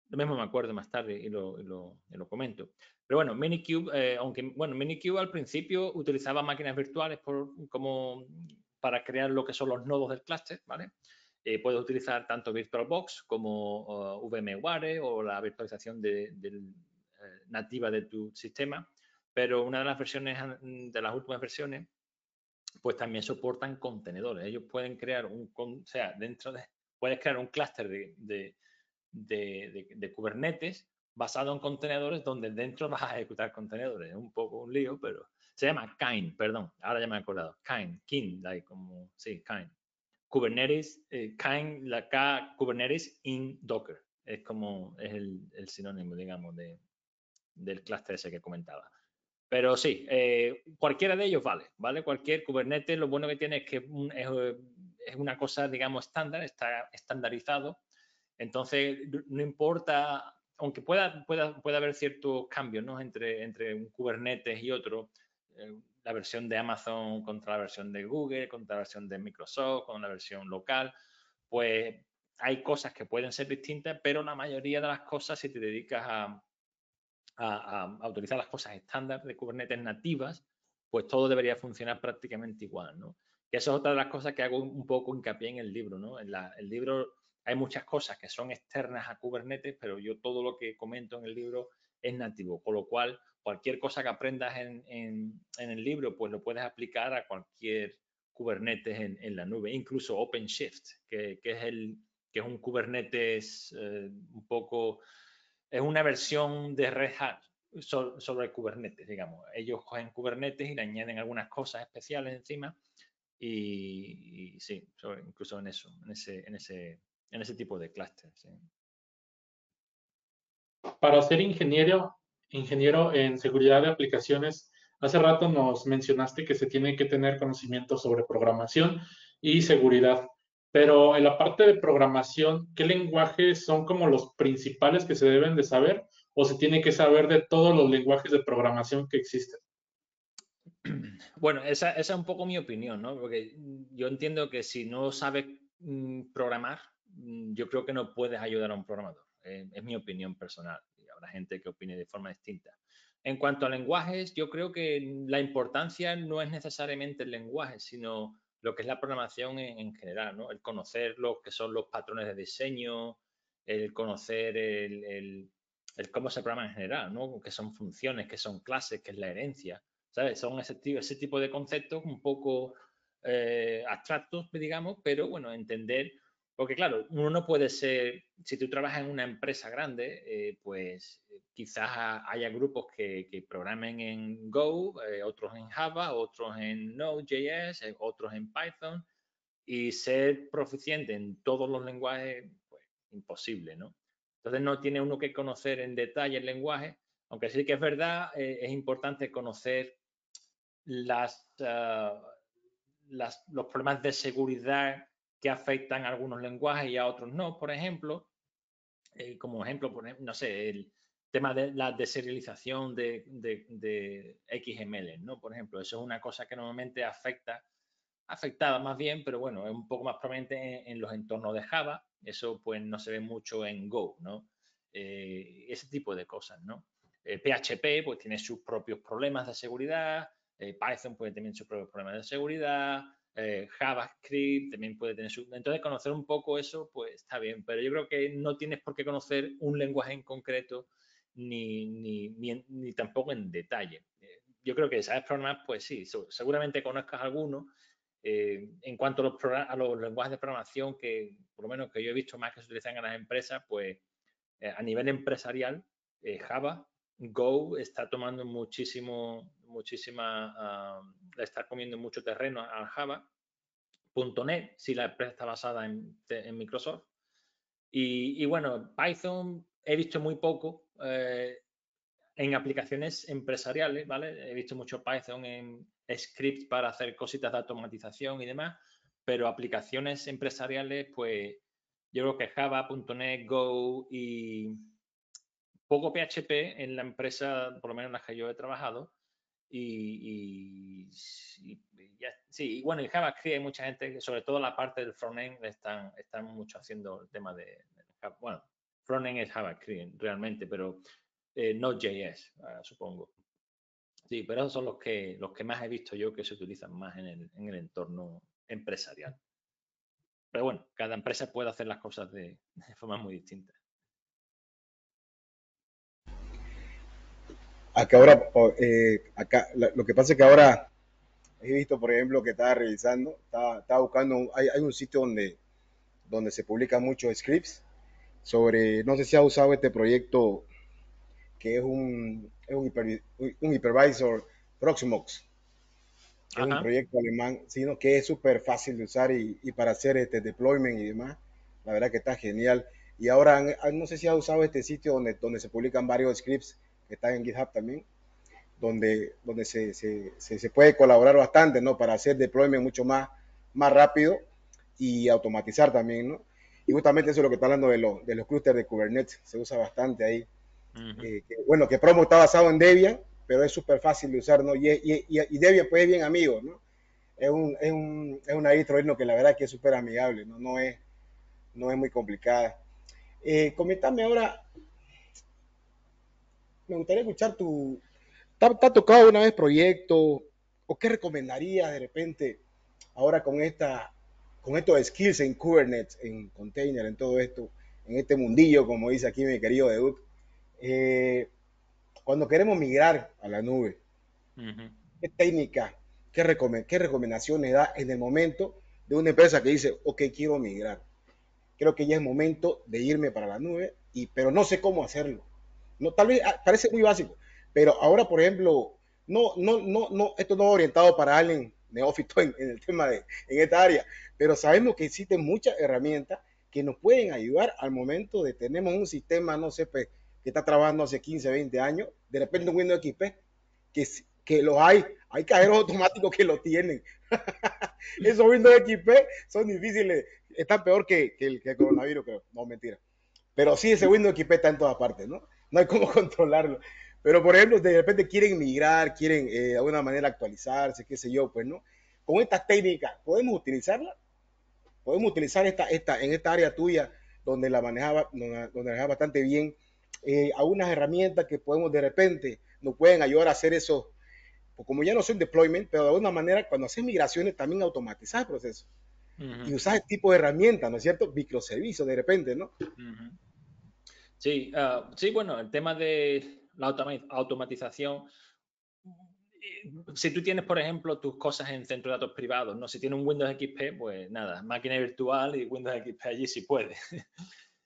Lo mismo me acuerdo más tarde y lo, y lo, y lo comento. Pero bueno, Minikube, eh, aunque bueno, Minikube al principio utilizaba máquinas virtuales por, como para crear lo que son los nodos del clúster, ¿vale? Eh, puedes utilizar tanto VirtualBox como uh, VMware o la virtualización de, de, eh, nativa de tu sistema, pero una de las versiones, de las últimas versiones, pues también soportan contenedores. Ellos pueden crear un, o sea, dentro de, puedes crear un clúster de, de de, Kubernetes basado en contenedores donde dentro vas a ejecutar contenedores. Es un poco un lío, pero se llama Kind, perdón, ahora ya me he acordado. Kind, Kind, like como, sí, Kind. Kubernetes, eh, Kind, la K, Kubernetes in Docker. Es como es el, sinónimo, digamos, de, del clúster ese que comentaba. Pero sí, eh, cualquiera de ellos vale, ¿vale? Cualquier Kubernetes, lo bueno que tiene es que es, es una cosa, digamos, estándar, está estandarizado. Entonces, no importa, aunque pueda, pueda, pueda haber ciertos cambios ¿no? entre, entre un Kubernetes y otro, eh, la versión de Amazon contra la versión de Google, contra la versión de Microsoft, con la versión local, pues hay cosas que pueden ser distintas, pero la mayoría de las cosas, si te dedicas a, a, utilizar las cosas estándar de Kubernetes nativas, pues todo debería funcionar prácticamente igual, ¿no? Que eso es otra de las cosas que hago un poco hincapié en el libro, ¿no? En el libro hay muchas cosas que son externas a Kubernetes, pero yo todo lo que comento en el libro es nativo, con lo cual cualquier cosa que aprendas en, el libro, pues lo puedes aplicar a cualquier Kubernetes en, la nube, incluso OpenShift, que, es, el, que es un Kubernetes eh, un poco, es una versión de Red Hat sobre Kubernetes, digamos. Ellos cogen Kubernetes y le añaden algunas cosas especiales encima y, sí, incluso en eso, en ese, en ese, en ese tipo de clústeres. Para ser ingeniero, ingeniero en seguridad de aplicaciones, hace rato nos mencionaste que se tiene que tener conocimiento sobre programación y seguridad. Pero en la parte de programación, ¿qué lenguajes son como los principales que se deben de saber? ¿O se tiene que saber de todos los lenguajes de programación que existen? <clears throat> Bueno, esa, es un poco mi opinión, ¿no? Porque yo entiendo que si no sabes mm, programar, mm, yo creo que no puedes ayudar a un programador. Eh, es mi opinión personal habrá gente que opine de forma distinta. En cuanto a lenguajes, yo creo que la importancia no es necesariamente el lenguaje, sino lo que es la programación en, general, ¿no? El conocer lo que son los patrones de diseño, el conocer el, cómo se programa en general, ¿no? Que son funciones, que son clases, que es la herencia, ¿sabes? Son ese, tipo de conceptos un poco eh, abstractos, digamos, pero bueno, entender porque claro, uno no puede ser, si tú trabajas en una empresa grande, eh, pues eh, quizás haya grupos que, programen en Go, eh, otros en Java, otros en Node.js, otros en Python, y ser proficiente en todos los lenguajes, pues imposible, ¿no? Entonces no tiene uno que conocer en detalle el lenguaje, aunque sí que es verdad, es importante conocer las, ah, las, los problemas de seguridad que afectan a algunos lenguajes y a otros no, por ejemplo. Eh, como ejemplo, no sé, el tema de la deserialización de, XML, ¿no? Por ejemplo, eso es una cosa que normalmente afecta, afectada más bien, pero bueno, es un poco más prominente en, los entornos de Java. Eso pues no se ve mucho en Go, ¿no? Eh, ese tipo de cosas, ¿no? PHP eh, pues tiene sus propios problemas de seguridad, Python puede tener sus propios problemas de seguridad, eh, JavaScript también puede tener su... Entonces, conocer un poco eso, pues está bien, pero yo creo que no tienes por qué conocer un lenguaje en concreto ni, ni, tampoco en detalle. Eh, yo creo que sabes programar, pues sí, seguramente conozcas alguno. Eh, en cuanto a los, a los, lenguajes de programación que, por lo menos que yo he visto más que se utilizan en las empresas, pues a nivel empresarial, Java, Go está tomando muchísimo, muchísima, uh, está comiendo mucho terreno al Java. .NET, si la empresa está basada en, Microsoft. Y, bueno, Python he visto muy poco eh, en aplicaciones empresariales, ¿vale? He visto mucho Python en scripts para hacer cositas de automatización y demás, pero aplicaciones empresariales, pues yo creo que Java, .NET, Go y poco PHP en la empresa, por lo menos en las que yo he trabajado, y, sí, bueno, en JavaScript hay mucha gente, sobre todo la parte del frontend, están, están mucho haciendo el tema de, bueno, frontend es JavaScript realmente, pero eh, Node.js, ah, supongo. Sí, pero esos son los que, los que más he visto yo que se utilizan más en el, en el entorno empresarial. Pero bueno, cada empresa puede hacer las cosas de, <laughs> de forma muy distinta. Acá ahora, eh, acá, lo que pasa es que ahora he visto, por ejemplo, que estaba revisando, estaba, buscando, hay, hay, un sitio donde, donde se publican muchos scripts sobre, no sé si ha usado este proyecto que es un, es un, un hypervisor Proxmox. Es un proyecto alemán, sino que es súper fácil de usar y, y, para hacer este deployment y demás. La verdad que está genial. Y ahora, no sé si has usado este sitio donde, donde se publican varios scripts que están en GitHub también, donde, donde se, se, se, puede colaborar bastante, ¿no? Para hacer deployment mucho más, más rápido y automatizar también, ¿no? Y justamente eso es lo que está hablando de, de los clústeres de Kubernetes, se usa bastante ahí. Eh, bueno, que Promo está basado en Debian, pero es súper fácil de usar, ¿no? Y, y, y, Debian pues es bien amigo, ¿no? Es, un, es, un, es una distro que la verdad que es súper amigable, ¿no? No es, no es muy complicada. Eh, coméntame ahora, me gustaría escuchar tu... ¿Te ha tocado una vez proyecto o qué recomendarías de repente ahora con esta con estos skills en Kubernetes, en container, en todo esto, en este mundillo, como dice aquí mi querido Edut, eh, cuando queremos migrar a la nube, ¿qué técnica, qué, qué recomendaciones da en el momento de una empresa que dice, ok, quiero migrar? Creo que ya es momento de irme para la nube, y, pero no sé cómo hacerlo. No, tal vez ah, parece muy básico, pero ahora, por ejemplo, no, no, no, no, esto no es orientado para alguien neófito <laughs> en, el tema de, en esta área, pero sabemos que existen muchas herramientas que nos pueden ayudar al momento de tenemos un sistema, no sé, pues, que está trabajando hace 15, 20 años, de repente un Windows XP, que, que los hay, hay cajeros <laughs> automáticos que lo tienen. <laughs> Esos Windows XP son difíciles, están peor que, que, el, que coronavirus, creo. No, mentira. Pero sí, ese Windows XP está en todas partes, ¿no? No hay cómo <laughs> controlarlo. Pero, por ejemplo, de repente quieren migrar, quieren eh, de alguna manera actualizarse, qué sé yo, pues, ¿no? Con estas técnicas, ¿podemos utilizarla? ¿Podemos utilizar esta, esta, en esta área tuya donde la manejaba, donde, manejaba bastante bien, eh, algunas herramientas que podemos de repente nos pueden ayudar a hacer eso, pues como ya no son deployment, pero de alguna manera cuando haces migraciones también automatizar el proceso y usar este tipo de herramientas, ¿no es cierto? Microservicios de repente, ¿no? Sí, ah, sí, bueno, el tema de la automatización. Si tú tienes, por ejemplo, tus cosas en centro de datos privados, ¿no? Si tienes un Windows XP, pues nada, máquina virtual y Windows XP allí si puede. <laughs>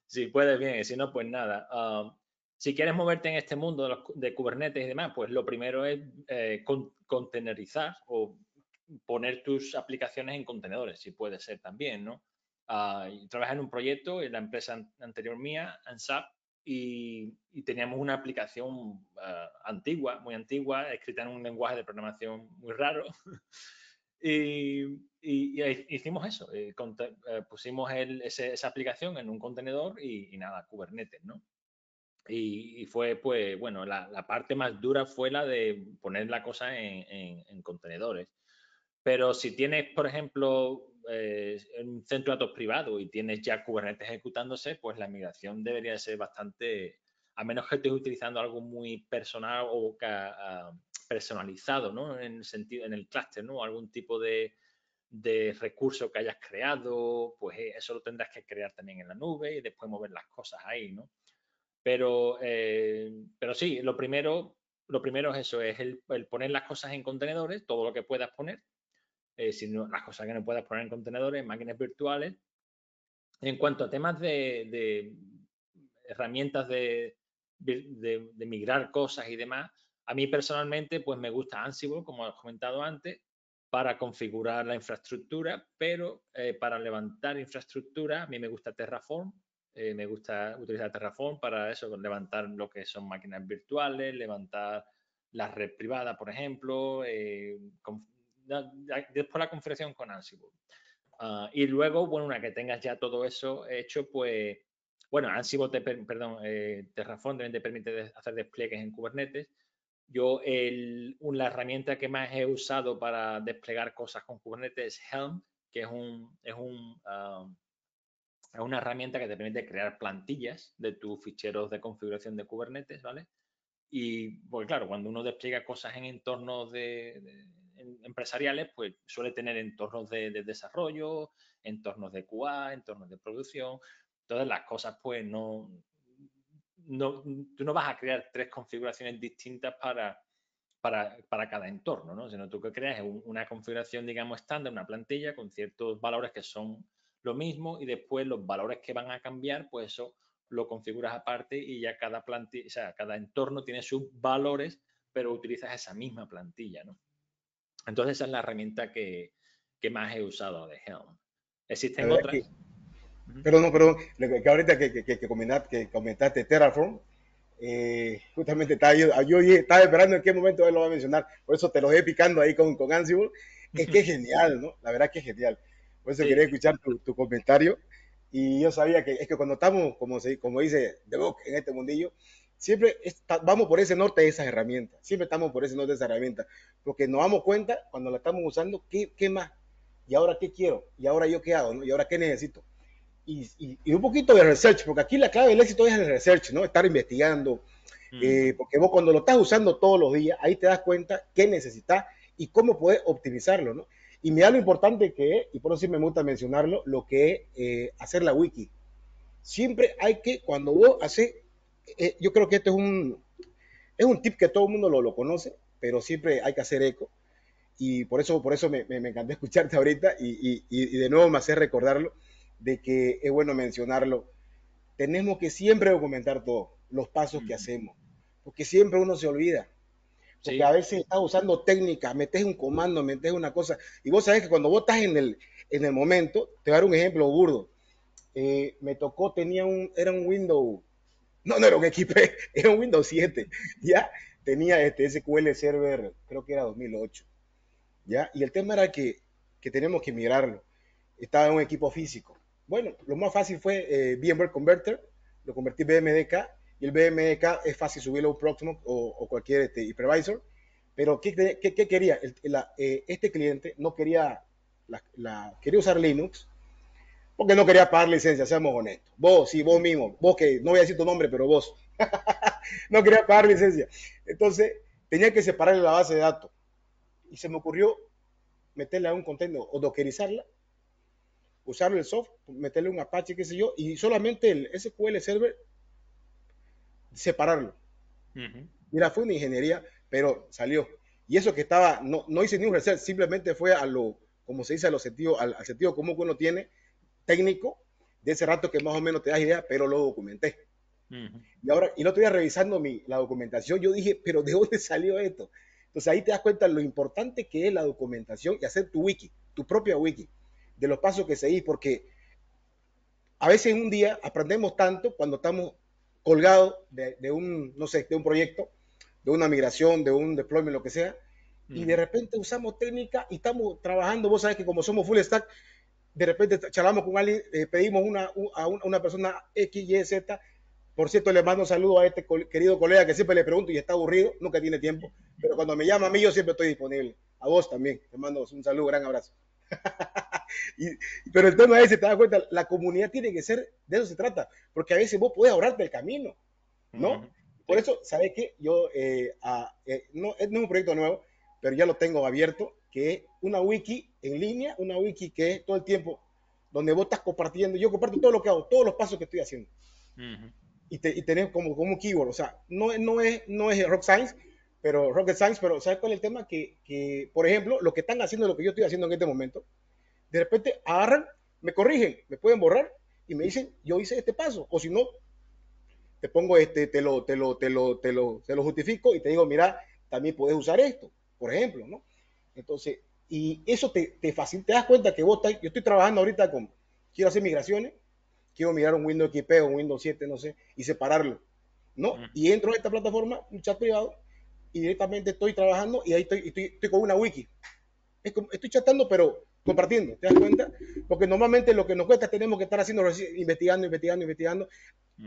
si puedes, bien, si no, pues nada. Um, si quieres moverte en este mundo de, Kubernetes y demás, pues lo primero es eh, contenerizar o poner tus aplicaciones en contenedores, si puede ser también, ¿no? Uh, trabajar en un proyecto en la empresa anterior mía, ANSAP, y, teníamos una aplicación ah, antigua, muy antigua, escrita en un lenguaje de programación muy raro. <laughs> y, hicimos eso, eh, eh, pusimos esa aplicación en un contenedor y, nada, Kubernetes, ¿no? Y, fue, pues, bueno, la, parte más dura fue la de poner la cosa en contenedores. Pero si tienes, por ejemplo, eh, un centro de datos privado y tienes ya Kubernetes ejecutándose, pues la migración debería ser bastante, a menos que estés utilizando algo muy personal o personalizado, ¿no? En el sentido, en el clúster, ¿no? Algún tipo de, recurso que hayas creado, pues eh, eso lo tendrás que crear también en la nube y después mover las cosas ahí, ¿no? Pero, eh, pero sí, lo primero, lo primero es eso, es el, poner las cosas en contenedores, todo lo que puedas poner, eh, sino las cosas que no puedas poner en contenedores, máquinas virtuales. En cuanto a temas de, herramientas de, migrar cosas y demás, a mí personalmente pues me gusta Ansible, como he comentado antes, para configurar la infraestructura, pero eh, para levantar infraestructura a mí me gusta Terraform, eh, me gusta utilizar Terraform para eso, levantar lo que son máquinas virtuales, levantar la red privada, por ejemplo, después la configuración con Ansible. Ah, y luego, bueno, una que tengas ya todo eso hecho, pues, bueno, Ansible, te, perdón, eh, Terraform también te permite hacer despliegues en Kubernetes. Yo, el, la herramienta que más he usado para desplegar cosas con Kubernetes es Helm, que es un, es un ah, es una herramienta que te permite crear plantillas de tus ficheros de configuración de Kubernetes, ¿vale? Y, pues claro, cuando uno despliega cosas en entornos de empresariales, pues suele tener entornos de, desarrollo, entornos de QA, entornos de producción. Todas las cosas, pues no, no, tú no vas a crear tres configuraciones distintas para, para, para cada entorno, ¿no? Sino tú que creas una configuración, digamos, estándar, una plantilla con ciertos valores que son lo mismo y después los valores que van a cambiar, pues eso lo configuras aparte y ya cada plantilla, o sea, cada entorno tiene sus valores, pero utilizas esa misma plantilla, ¿no? Entonces esa es la herramienta que, más he usado de Helm. Existen otras. Perdón, no, perdón, que ahorita que, que, que, comentaste, que Terraform, eh, justamente estaba yo, yo, estaba esperando en qué momento él lo va a mencionar, por eso te lo he picando ahí con, con Ansible, es que es <laughs> genial, ¿no? La verdad que es genial. Por eso quería escuchar tu, tu, comentario y yo sabía que es que cuando estamos, como, se, como dice The Book, en este mundillo, siempre vamos por ese norte de esas herramientas, siempre estamos por ese norte de esas herramientas, porque nos damos cuenta cuando la estamos usando, ¿qué, qué más? ¿Y ahora qué quiero? ¿Y ahora yo qué hago? ¿no? ¿Y ahora qué necesito? y, un poquito de research, porque aquí la clave del éxito es el research, ¿no? Estar investigando, mm. eh, porque vos cuando lo estás usando todos los días, ahí te das cuenta qué necesitas y cómo puedes optimizarlo, ¿no? Y mira lo importante que es, y por eso sí me gusta mencionarlo, lo que es eh, hacer la wiki. Siempre hay que, cuando vos haces, eh, yo creo que este es un, es un tip que todo el mundo lo, lo conoce, pero siempre hay que hacer eco. Y por eso, por eso me, me, me encantó <laughs> escucharte ahorita y, y, y de nuevo me hace recordarlo de que es bueno mencionarlo, tenemos que siempre documentar todo, los pasos que hacemos, porque siempre uno se olvida. Porque a veces estás usando técnicas, metes un comando, metes una cosa, y vos sabés que cuando vos estás en el, en el momento, te voy a dar un ejemplo burdo. Eh, me tocó, tenía un, era un Windows, no, no era un XP, <laughs> era un Windows 7, ya, tenía este SQL Server, creo que era 2008, ya, y el tema era que, que tenemos que mirarlo, estaba en un equipo físico, bueno, lo más fácil fue eh, VMware Converter, lo convertí en BMDK y el BMDK es fácil subirlo a un Proxmox o, cualquier este, hypervisor. Pero ¿qué, qué, quería? Eh, este cliente no quería, la, quería usar Linux porque no quería pagar licencia, seamos honestos. Vos, sí, vos mismo, vos que no voy a decir tu nombre, pero vos, <laughs> no quería pagar licencia. Entonces, tenía que separarle la base de datos. Y se me ocurrió meterla en un contenedor o dockerizarla usarle el soft, meterle un Apache, qué sé yo, y solamente el SQL Server separarlo. Mira, fue una ingeniería, pero salió. Y eso que estaba, no, no hice ni un reset, simplemente fue a lo, como se dice, a lo sentido, al, sentido común que uno tiene, técnico, de ese rato que más o menos te das idea, pero lo documenté. Y ahora, y otro día revisando mi, la documentación, yo dije, pero ¿de dónde <laughs> salió esto? Entonces ahí te das cuenta lo importante que es la documentación y hacer tu wiki, tu propia wiki de los pasos que seguís, porque a veces en un día aprendemos tanto cuando estamos colgados de, un, no sé, de un proyecto, de una migración, de un deployment, lo que sea, y de repente usamos técnica y estamos trabajando, vos sabes que como somos full stack, de repente charlamos con alguien, eh, pedimos una, a una persona X, Y, Z, por cierto, le mando un saludo a este querido colega que siempre le pregunto y está aburrido, nunca tiene tiempo, pero cuando me llama a mí yo siempre estoy disponible. A vos también, te mando un saludo, gran abrazo. <laughs> pero el tema es, te das cuenta, la comunidad tiene que ser, de eso se trata, porque a veces vos podés ahorrarte el camino, ¿no? Por eso, ¿sabes qué? Yo, eh, eh, no, es un proyecto nuevo, pero ya lo tengo abierto, que es una wiki en línea, una wiki que es todo el tiempo donde vos estás compartiendo, yo comparto todo lo que hago, todos los pasos que estoy haciendo. Y, te, y tenés como, como un keyword, o sea, no, no, es, no es rock science, pero rocket science, pero ¿sabes cuál es el tema? Que, que, por ejemplo, lo que están haciendo, lo que yo estoy haciendo en este momento, de repente agarran, me corrigen, me pueden borrar y me dicen, yo hice este paso, o si no, te pongo este, te lo, te lo, te lo, te lo, te lo justifico y te digo, mira, también puedes usar esto, por ejemplo, ¿no? Entonces, y eso te, te facilita, te das cuenta que vos estás, yo estoy trabajando ahorita con, quiero hacer migraciones, quiero mirar un Windows XP o un Windows 7, no sé, y separarlo, ¿no? Y entro a esta plataforma, un chat privado, y directamente estoy trabajando y ahí estoy, estoy, estoy con una wiki. estoy chatando, pero compartiendo, ¿te das cuenta? Porque normalmente lo que nos cuesta tenemos que estar haciendo, investigando, investigando, investigando.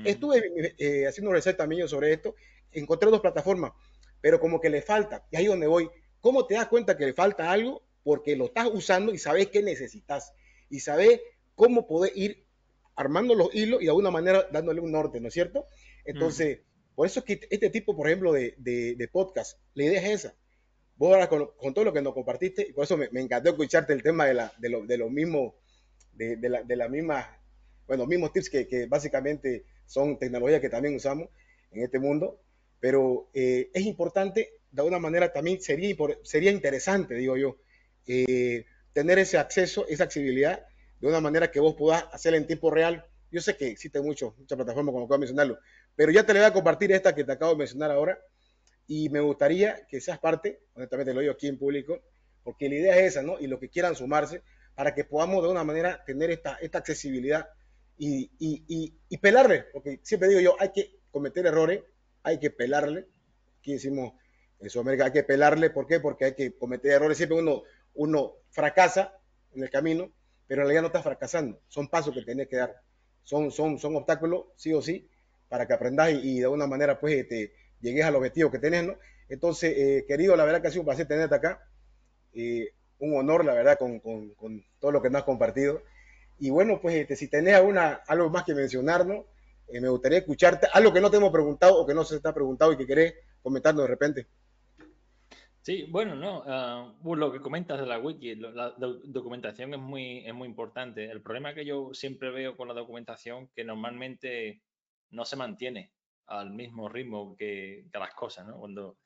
Estuve eh, haciendo reset también sobre esto, encontré dos plataformas, pero como que le falta, y ahí donde voy, ¿cómo te das cuenta que le falta algo? Porque lo estás usando y sabes qué necesitas, y sabes cómo poder ir armando los hilos y de alguna manera dándole un norte, ¿no es cierto? Entonces, por eso es que este tipo, por ejemplo, de, de, podcast, la idea es esa. Vos ahora con, todo lo que nos compartiste, y por eso me, encantó escucharte el tema de, la, de, lo, de lo mismo, de, de, la, de la misma, bueno, mismos tips que, que, básicamente son tecnologías que también usamos en este mundo, pero eh, es importante, de alguna manera también sería, sería interesante, digo yo, eh, tener ese acceso, esa accesibilidad, de una manera que vos puedas hacer en tiempo real. Yo sé que existe mucho, muchas plataformas, como acabo de mencionarlo, pero ya te le voy a compartir esta que te acabo de mencionar ahora y me gustaría que seas parte, honestamente lo digo aquí en público, porque la idea es esa, ¿no? Y lo que quieran sumarse para que podamos de una manera tener esta, esta accesibilidad y, y, y, pelarle, porque siempre digo yo, hay que cometer errores, hay que pelarle. Aquí decimos en Sudamérica, hay que pelarle, ¿por qué? Porque hay que cometer errores. Siempre uno, uno fracasa en el camino, pero en realidad no está fracasando. Son pasos que tienes que dar. Son, son, son obstáculos, sí o sí, para que aprendas y, de alguna manera pues te llegues al objetivo que tenés, ¿no? Entonces, eh, querido, la verdad que ha sido un placer tenerte acá. Eh, un honor, la verdad, con, con, con, todo lo que nos has compartido. Y bueno, pues este, si tenés alguna, algo más que mencionarnos, eh, me gustaría escucharte, algo que no te hemos preguntado o que no se te ha preguntado y que querés comentarnos de repente. Sí, bueno, no, ah, lo que comentas de la wiki, la documentación es muy, es muy importante. El problema que yo siempre veo con la documentación que normalmente no se mantiene al mismo ritmo que, las cosas, ¿no? Cuando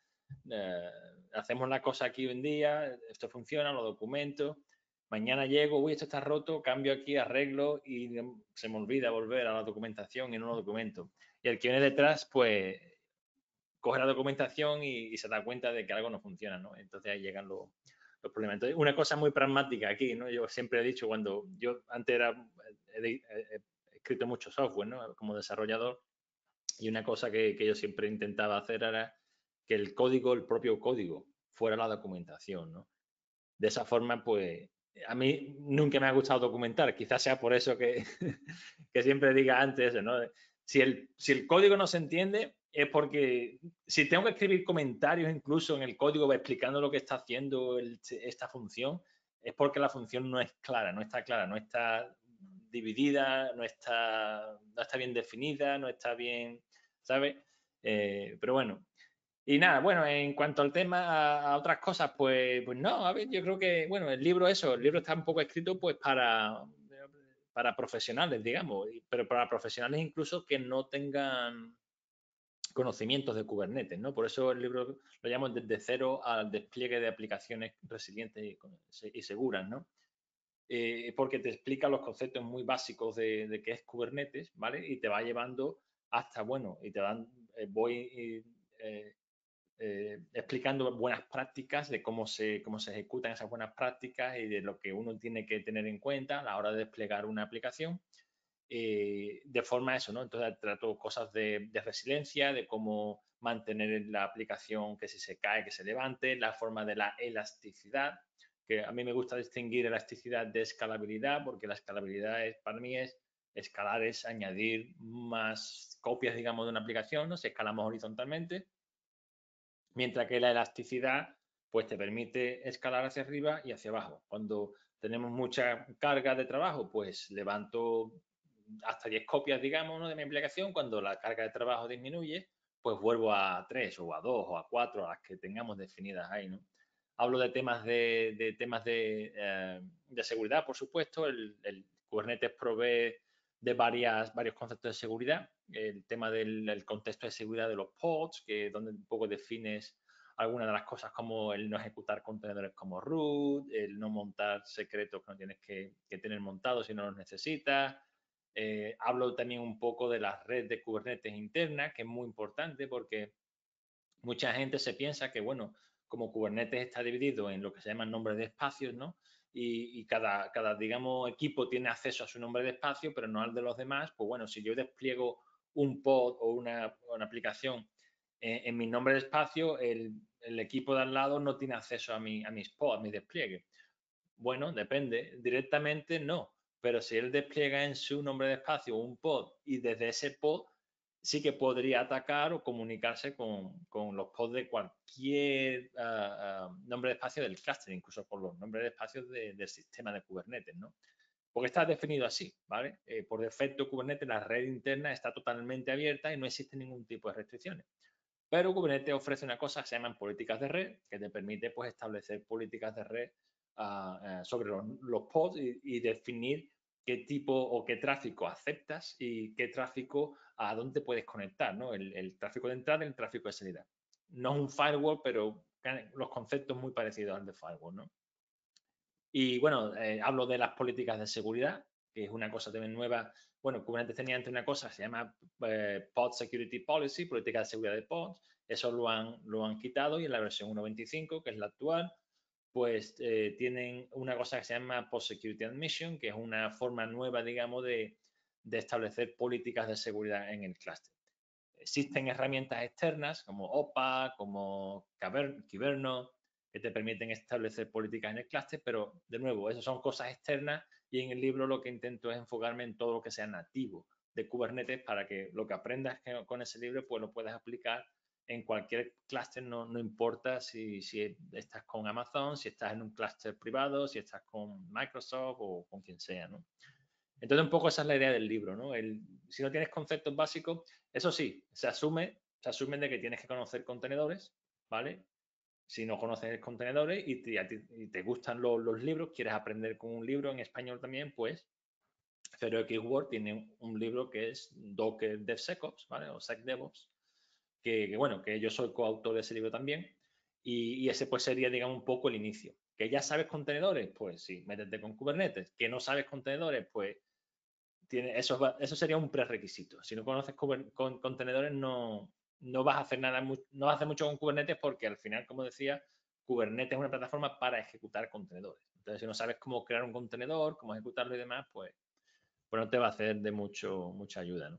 eh, hacemos la cosa aquí en día, esto funciona, lo documento, mañana llego, uy, esto está roto, cambio aquí, arreglo y se me olvida volver a la documentación y no lo documento. Y el que viene detrás, pues, coge la documentación y, se da cuenta de que algo no funciona, ¿no? Entonces ahí llegan los, problemas. Entonces, una cosa muy pragmática aquí, ¿no? Yo siempre he dicho, cuando yo antes era, he, escrito mucho software, ¿no? Como desarrollador, y una cosa que, que yo siempre intentaba hacer era que el código, el propio código, fuera la documentación, ¿no? De esa forma, pues, a mí nunca me ha gustado documentar, quizás sea por eso que, <laughs> que siempre diga antes, ¿no? Si el, si el código no se entiende, es porque si tengo que escribir comentarios incluso en el código explicando lo que está haciendo esta función, es porque la función no es clara, no está clara, no está dividida, no está, no está bien definida, no está bien, ¿sabes? Eh, pero bueno, y nada, bueno, en cuanto al tema, a, otras cosas, pues, pues no, a ver, yo creo que, bueno, el libro, eso, el libro está un poco escrito pues para, para profesionales, digamos, pero para profesionales incluso que no tengan conocimientos de Kubernetes, ¿no? Por eso el libro lo llamo desde cero al despliegue de aplicaciones resilientes y, seguras, ¿no? Eh, porque te explica los conceptos muy básicos de, de, qué es Kubernetes, ¿vale? Y te va llevando hasta, bueno, y te dan, eh, voy eh, eh, explicando buenas prácticas de cómo se, cómo se ejecutan esas buenas prácticas y de lo que uno tiene que tener en cuenta a la hora de desplegar una aplicación. Eh, de forma eso, ¿no? Entonces trato cosas de, resiliencia, de cómo mantener la aplicación que si se cae, que se levante, la forma de la elasticidad, que a mí me gusta distinguir elasticidad de escalabilidad, porque la escalabilidad es, para mí es escalar, es añadir más copias, digamos, de una aplicación, ¿no? Si escalamos horizontalmente, mientras que la elasticidad pues te permite escalar hacia arriba y hacia abajo. Cuando tenemos mucha carga de trabajo, pues levanto hasta 10 copias, digamos, de mi aplicación. Cuando la carga de trabajo disminuye, pues vuelvo a 3 o a 2 o a 4, a las que tengamos definidas ahí, ¿no? Hablo de temas de, temas eh, de, seguridad, por supuesto. El, el, Kubernetes provee de varias, varios conceptos de seguridad el tema del contexto de seguridad de los pods, que donde un poco defines algunas de las cosas como el no ejecutar contenedores como root, el no montar secretos que no tienes que, tener montados si no los necesitas. Eh, hablo también un poco de la red de Kubernetes interna, que es muy importante porque mucha gente se piensa que, bueno, como Kubernetes está dividido en lo que se llaman nombres de espacios, ¿no? Y, cada, cada, digamos, equipo tiene acceso a su nombre de espacio, pero no al de los demás, pues bueno, si yo despliego un pod o una, aplicación en, mi nombre de espacio, el, equipo de al lado no tiene acceso a, mi, a mis pods, a mi despliegue. Bueno, depende. Directamente no. Pero si él despliega en su nombre de espacio un pod y desde ese pod sí que podría atacar o comunicarse con, los pods de cualquier ah, ah, nombre de espacio del cluster, incluso con los nombres de espacio del sistema de Kubernetes, ¿no? porque está definido así, ¿vale? Eh, por defecto, Kubernetes, la red interna está totalmente abierta y no existe ningún tipo de restricciones. Pero Kubernetes ofrece una cosa que se llaman políticas de red, que te permite pues, establecer políticas de red eh, sobre los, pods y, definir qué tipo o qué tráfico aceptas y qué tráfico a dónde puedes conectar, ¿no? El, el tráfico de entrada y el tráfico de salida. No es un firewall, pero los conceptos muy parecidos al de firewall, ¿no? Y bueno, eh, hablo de las políticas de seguridad, que es una cosa también nueva. Bueno, Kubernetes tenía antes una cosa, se llama eh, Pod Security Policy, política de seguridad de pods. Eso lo han, lo han quitado y en la versión 1.25, que es la actual, pues eh, tienen una cosa que se llama Pod Security Admission, que es una forma nueva, digamos, de, de establecer políticas de seguridad en el clúster. Existen herramientas externas como OPA, como Kyberno, que te permiten establecer políticas en el clúster, pero de nuevo, esas son cosas externas y en el libro lo que intento es enfocarme en todo lo que sea nativo de Kubernetes para que lo que aprendas con ese libro pues lo puedas aplicar en cualquier clúster, no, importa si, si, estás con Amazon, si estás en un clúster privado, si estás con Microsoft o con quien sea, ¿no? Entonces, un poco esa es la idea del libro, si no tienes conceptos básicos, eso sí, se asume, se asume de que tienes que conocer contenedores, ¿vale? Si no conoces contenedores y te, gustan los, libros, quieres aprender con un libro en español también, pues Zero tiene un libro que es Docker DevSecOps, ¿vale? O SecDevOps, que, bueno, que yo soy coautor de ese libro también, y, ese pues sería, digamos, un poco el inicio. ¿Que ya sabes contenedores? Pues sí, métete con Kubernetes. ¿Que no sabes contenedores? Pues tiene, eso, eso sería un prerequisito. Si no conoces con, contenedores, no, no vas a hacer nada, no vas a hacer mucho con Kubernetes porque al final, como decía, Kubernetes es una plataforma para ejecutar contenedores. Entonces, si no sabes cómo crear un contenedor, cómo ejecutarlo y demás, pues, pues no te va a hacer de mucho, mucha ayuda, ¿no?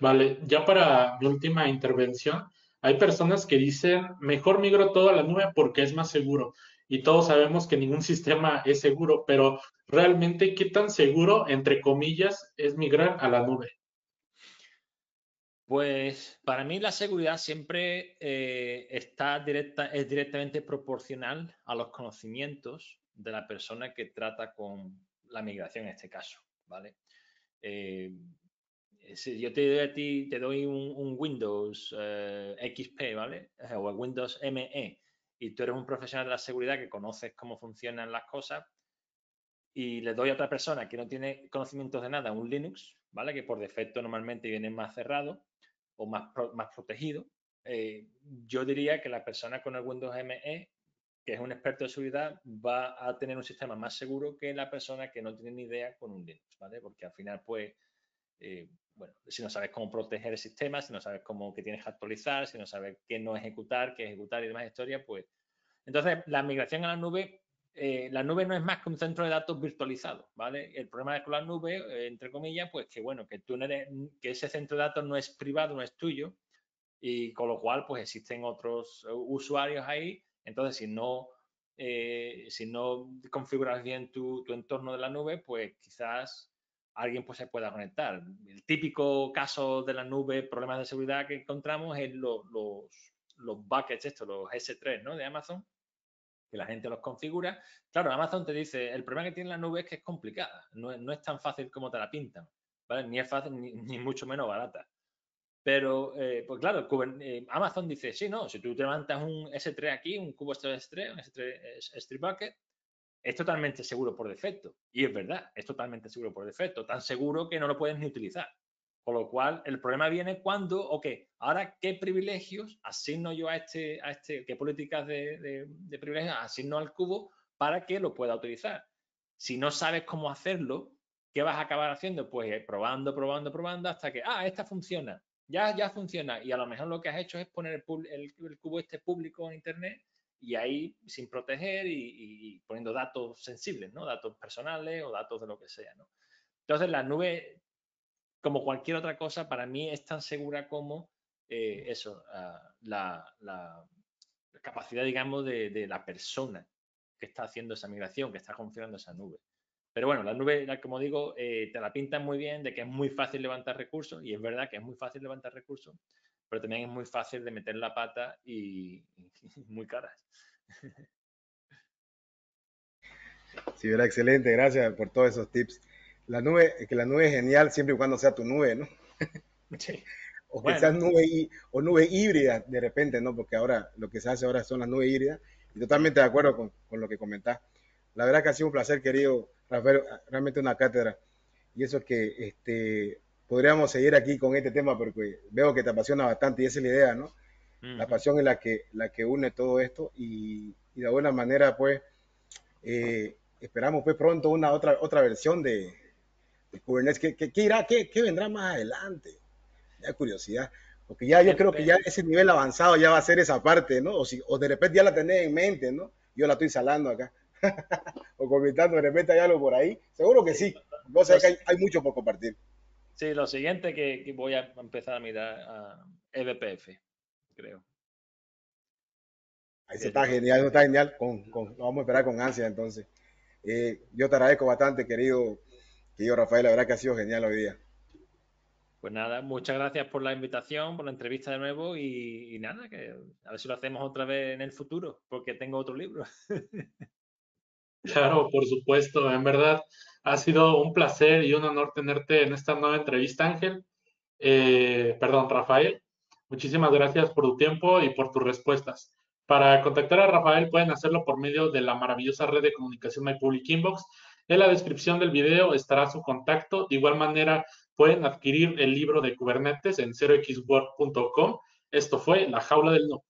Vale, ya para mi última intervención, hay personas que dicen, mejor migro todo a la nube porque es más seguro. Y todos sabemos que ningún <laughs> sistema es seguro, pero realmente, ¿qué tan seguro, entre comillas, es migrar a la nube? Pues para mí la seguridad siempre eh, está directa, es directamente proporcional a los conocimientos de la persona que trata con la migración en este caso, ¿vale? Eh, si yo te doy a ti, te doy un, Windows eh, XP, ¿vale? O Windows ME, y tú eres un profesional de la seguridad que conoces cómo funcionan las cosas, y le doy a otra persona que no tiene conocimientos de nada un Linux, ¿vale? Que por defecto normalmente viene más cerrado o más, más protegido. Eh, yo diría que la persona con el Windows ME, que es un experto de seguridad, va a tener un sistema más seguro que la persona que no tiene ni idea con un Linux, ¿vale? Porque al final, pues, eh, bueno, si no sabes cómo proteger el sistema, si no sabes cómo que tienes que actualizar, si no sabes qué no ejecutar, qué ejecutar y demás historias, pues... Entonces, la migración a la nube, eh, la nube no es más que un centro de datos virtualizado, ¿vale? El problema con la nube, eh, entre comillas, pues que, bueno, que tú no eres, que ese centro de datos no es privado, no es tuyo, y con lo cual, pues existen otros usuarios ahí, entonces, si no... si no configuras bien tu, tu entorno de la nube, pues quizás alguien pues se pueda conectar. El típico caso de la nube, problemas de seguridad que encontramos es los, los, buckets, estos, los S3 ¿no? de Amazon, que la gente los configura. Claro, Amazon te dice, el problema que tiene la nube es que es complicada, no, no es tan fácil como te la pintan. Ni es fácil, ni, mucho menos barata. Pero, eh, pues claro, eh, Amazon dice, sí, no, si tú te levantas un S3 aquí, un cubo S3, un S3, S3 bucket, es totalmente seguro por defecto. Y es verdad, es totalmente seguro por defecto. Tan seguro que no lo puedes ni utilizar. Con lo cual, el problema viene cuando, ok, ahora, ¿qué privilegios asigno yo a este, a este qué políticas de, de, privilegios asigno al cubo para que lo pueda utilizar? Si no sabes cómo hacerlo, ¿qué vas a acabar haciendo? Pues eh, probando, probando, probando hasta que, ah, esta funciona, ya, ya funciona. Y a lo mejor lo que has hecho es poner el, el cubo este público en Internet y ahí sin proteger y, poniendo datos sensibles, ¿no? Datos personales o datos de lo que sea, ¿no? Entonces, la nube, como cualquier otra cosa, para mí es tan segura como eh, eso, ah, la, capacidad, digamos, de, la persona que está haciendo esa migración, que está configurando esa nube. Pero bueno, la nube, como digo, eh, te la pintan muy bien de que es muy fácil levantar recursos y es verdad que es muy fácil levantar recursos, pero también es muy fácil de meter la pata y, muy caras. Sí, era excelente, gracias por todos esos tips. La nube, que la nube es genial siempre y cuando sea tu nube, ¿no? <laughs> Sí. <laughs> o que sea nube o nube híbrida de repente, ¿no? Porque ahora lo que se hace ahora son las nubes híbridas. Y totalmente de acuerdo con, con lo que comentás. La verdad que ha sido un placer, querido Rafael, realmente una cátedra. Y eso es que este, podríamos seguir aquí con este tema porque veo que te apasiona bastante y esa es la idea, ¿no? La pasión es la que, la que une todo esto y, de alguna manera, pues, eh, esperamos pues pronto una otra, otra versión de, de Kubernetes. ¿Qué, irá, qué, vendrá más adelante? Ya curiosidad. Porque ya yo creo que ya ese nivel avanzado ya va a ser esa parte, ¿no? O, si, o de repente ya la tenés en mente, ¿no? Yo la estoy salando acá. <laughs> o comentando de repente hay algo por ahí. Seguro que sí. vos sabés que hay, mucho por compartir. Sí, lo siguiente que, voy a empezar a mirar a EBPF, creo. Ahí está genial, está genial. Con, con, vamos a esperar con ansia entonces. Eh, yo te agradezco bastante, querido, querido Rafael. La verdad que ha sido genial hoy día. Pues nada, muchas gracias por la invitación, por la entrevista de nuevo y, nada, que a ver si lo hacemos otra vez en el futuro, porque tengo otro libro. <laughs> Claro, por supuesto, en verdad ha sido un placer y un honor tenerte en esta nueva entrevista, Ángel. Eh, perdón, Rafael. Muchísimas gracias por tu tiempo y por tus respuestas. Para contactar a Rafael pueden hacerlo por medio de la maravillosa red de comunicación My Public Inbox. En la descripción del video estará su contacto. De igual manera, pueden adquirir el libro de Kubernetes en 0xword.com. Esto fue La Jaula del No.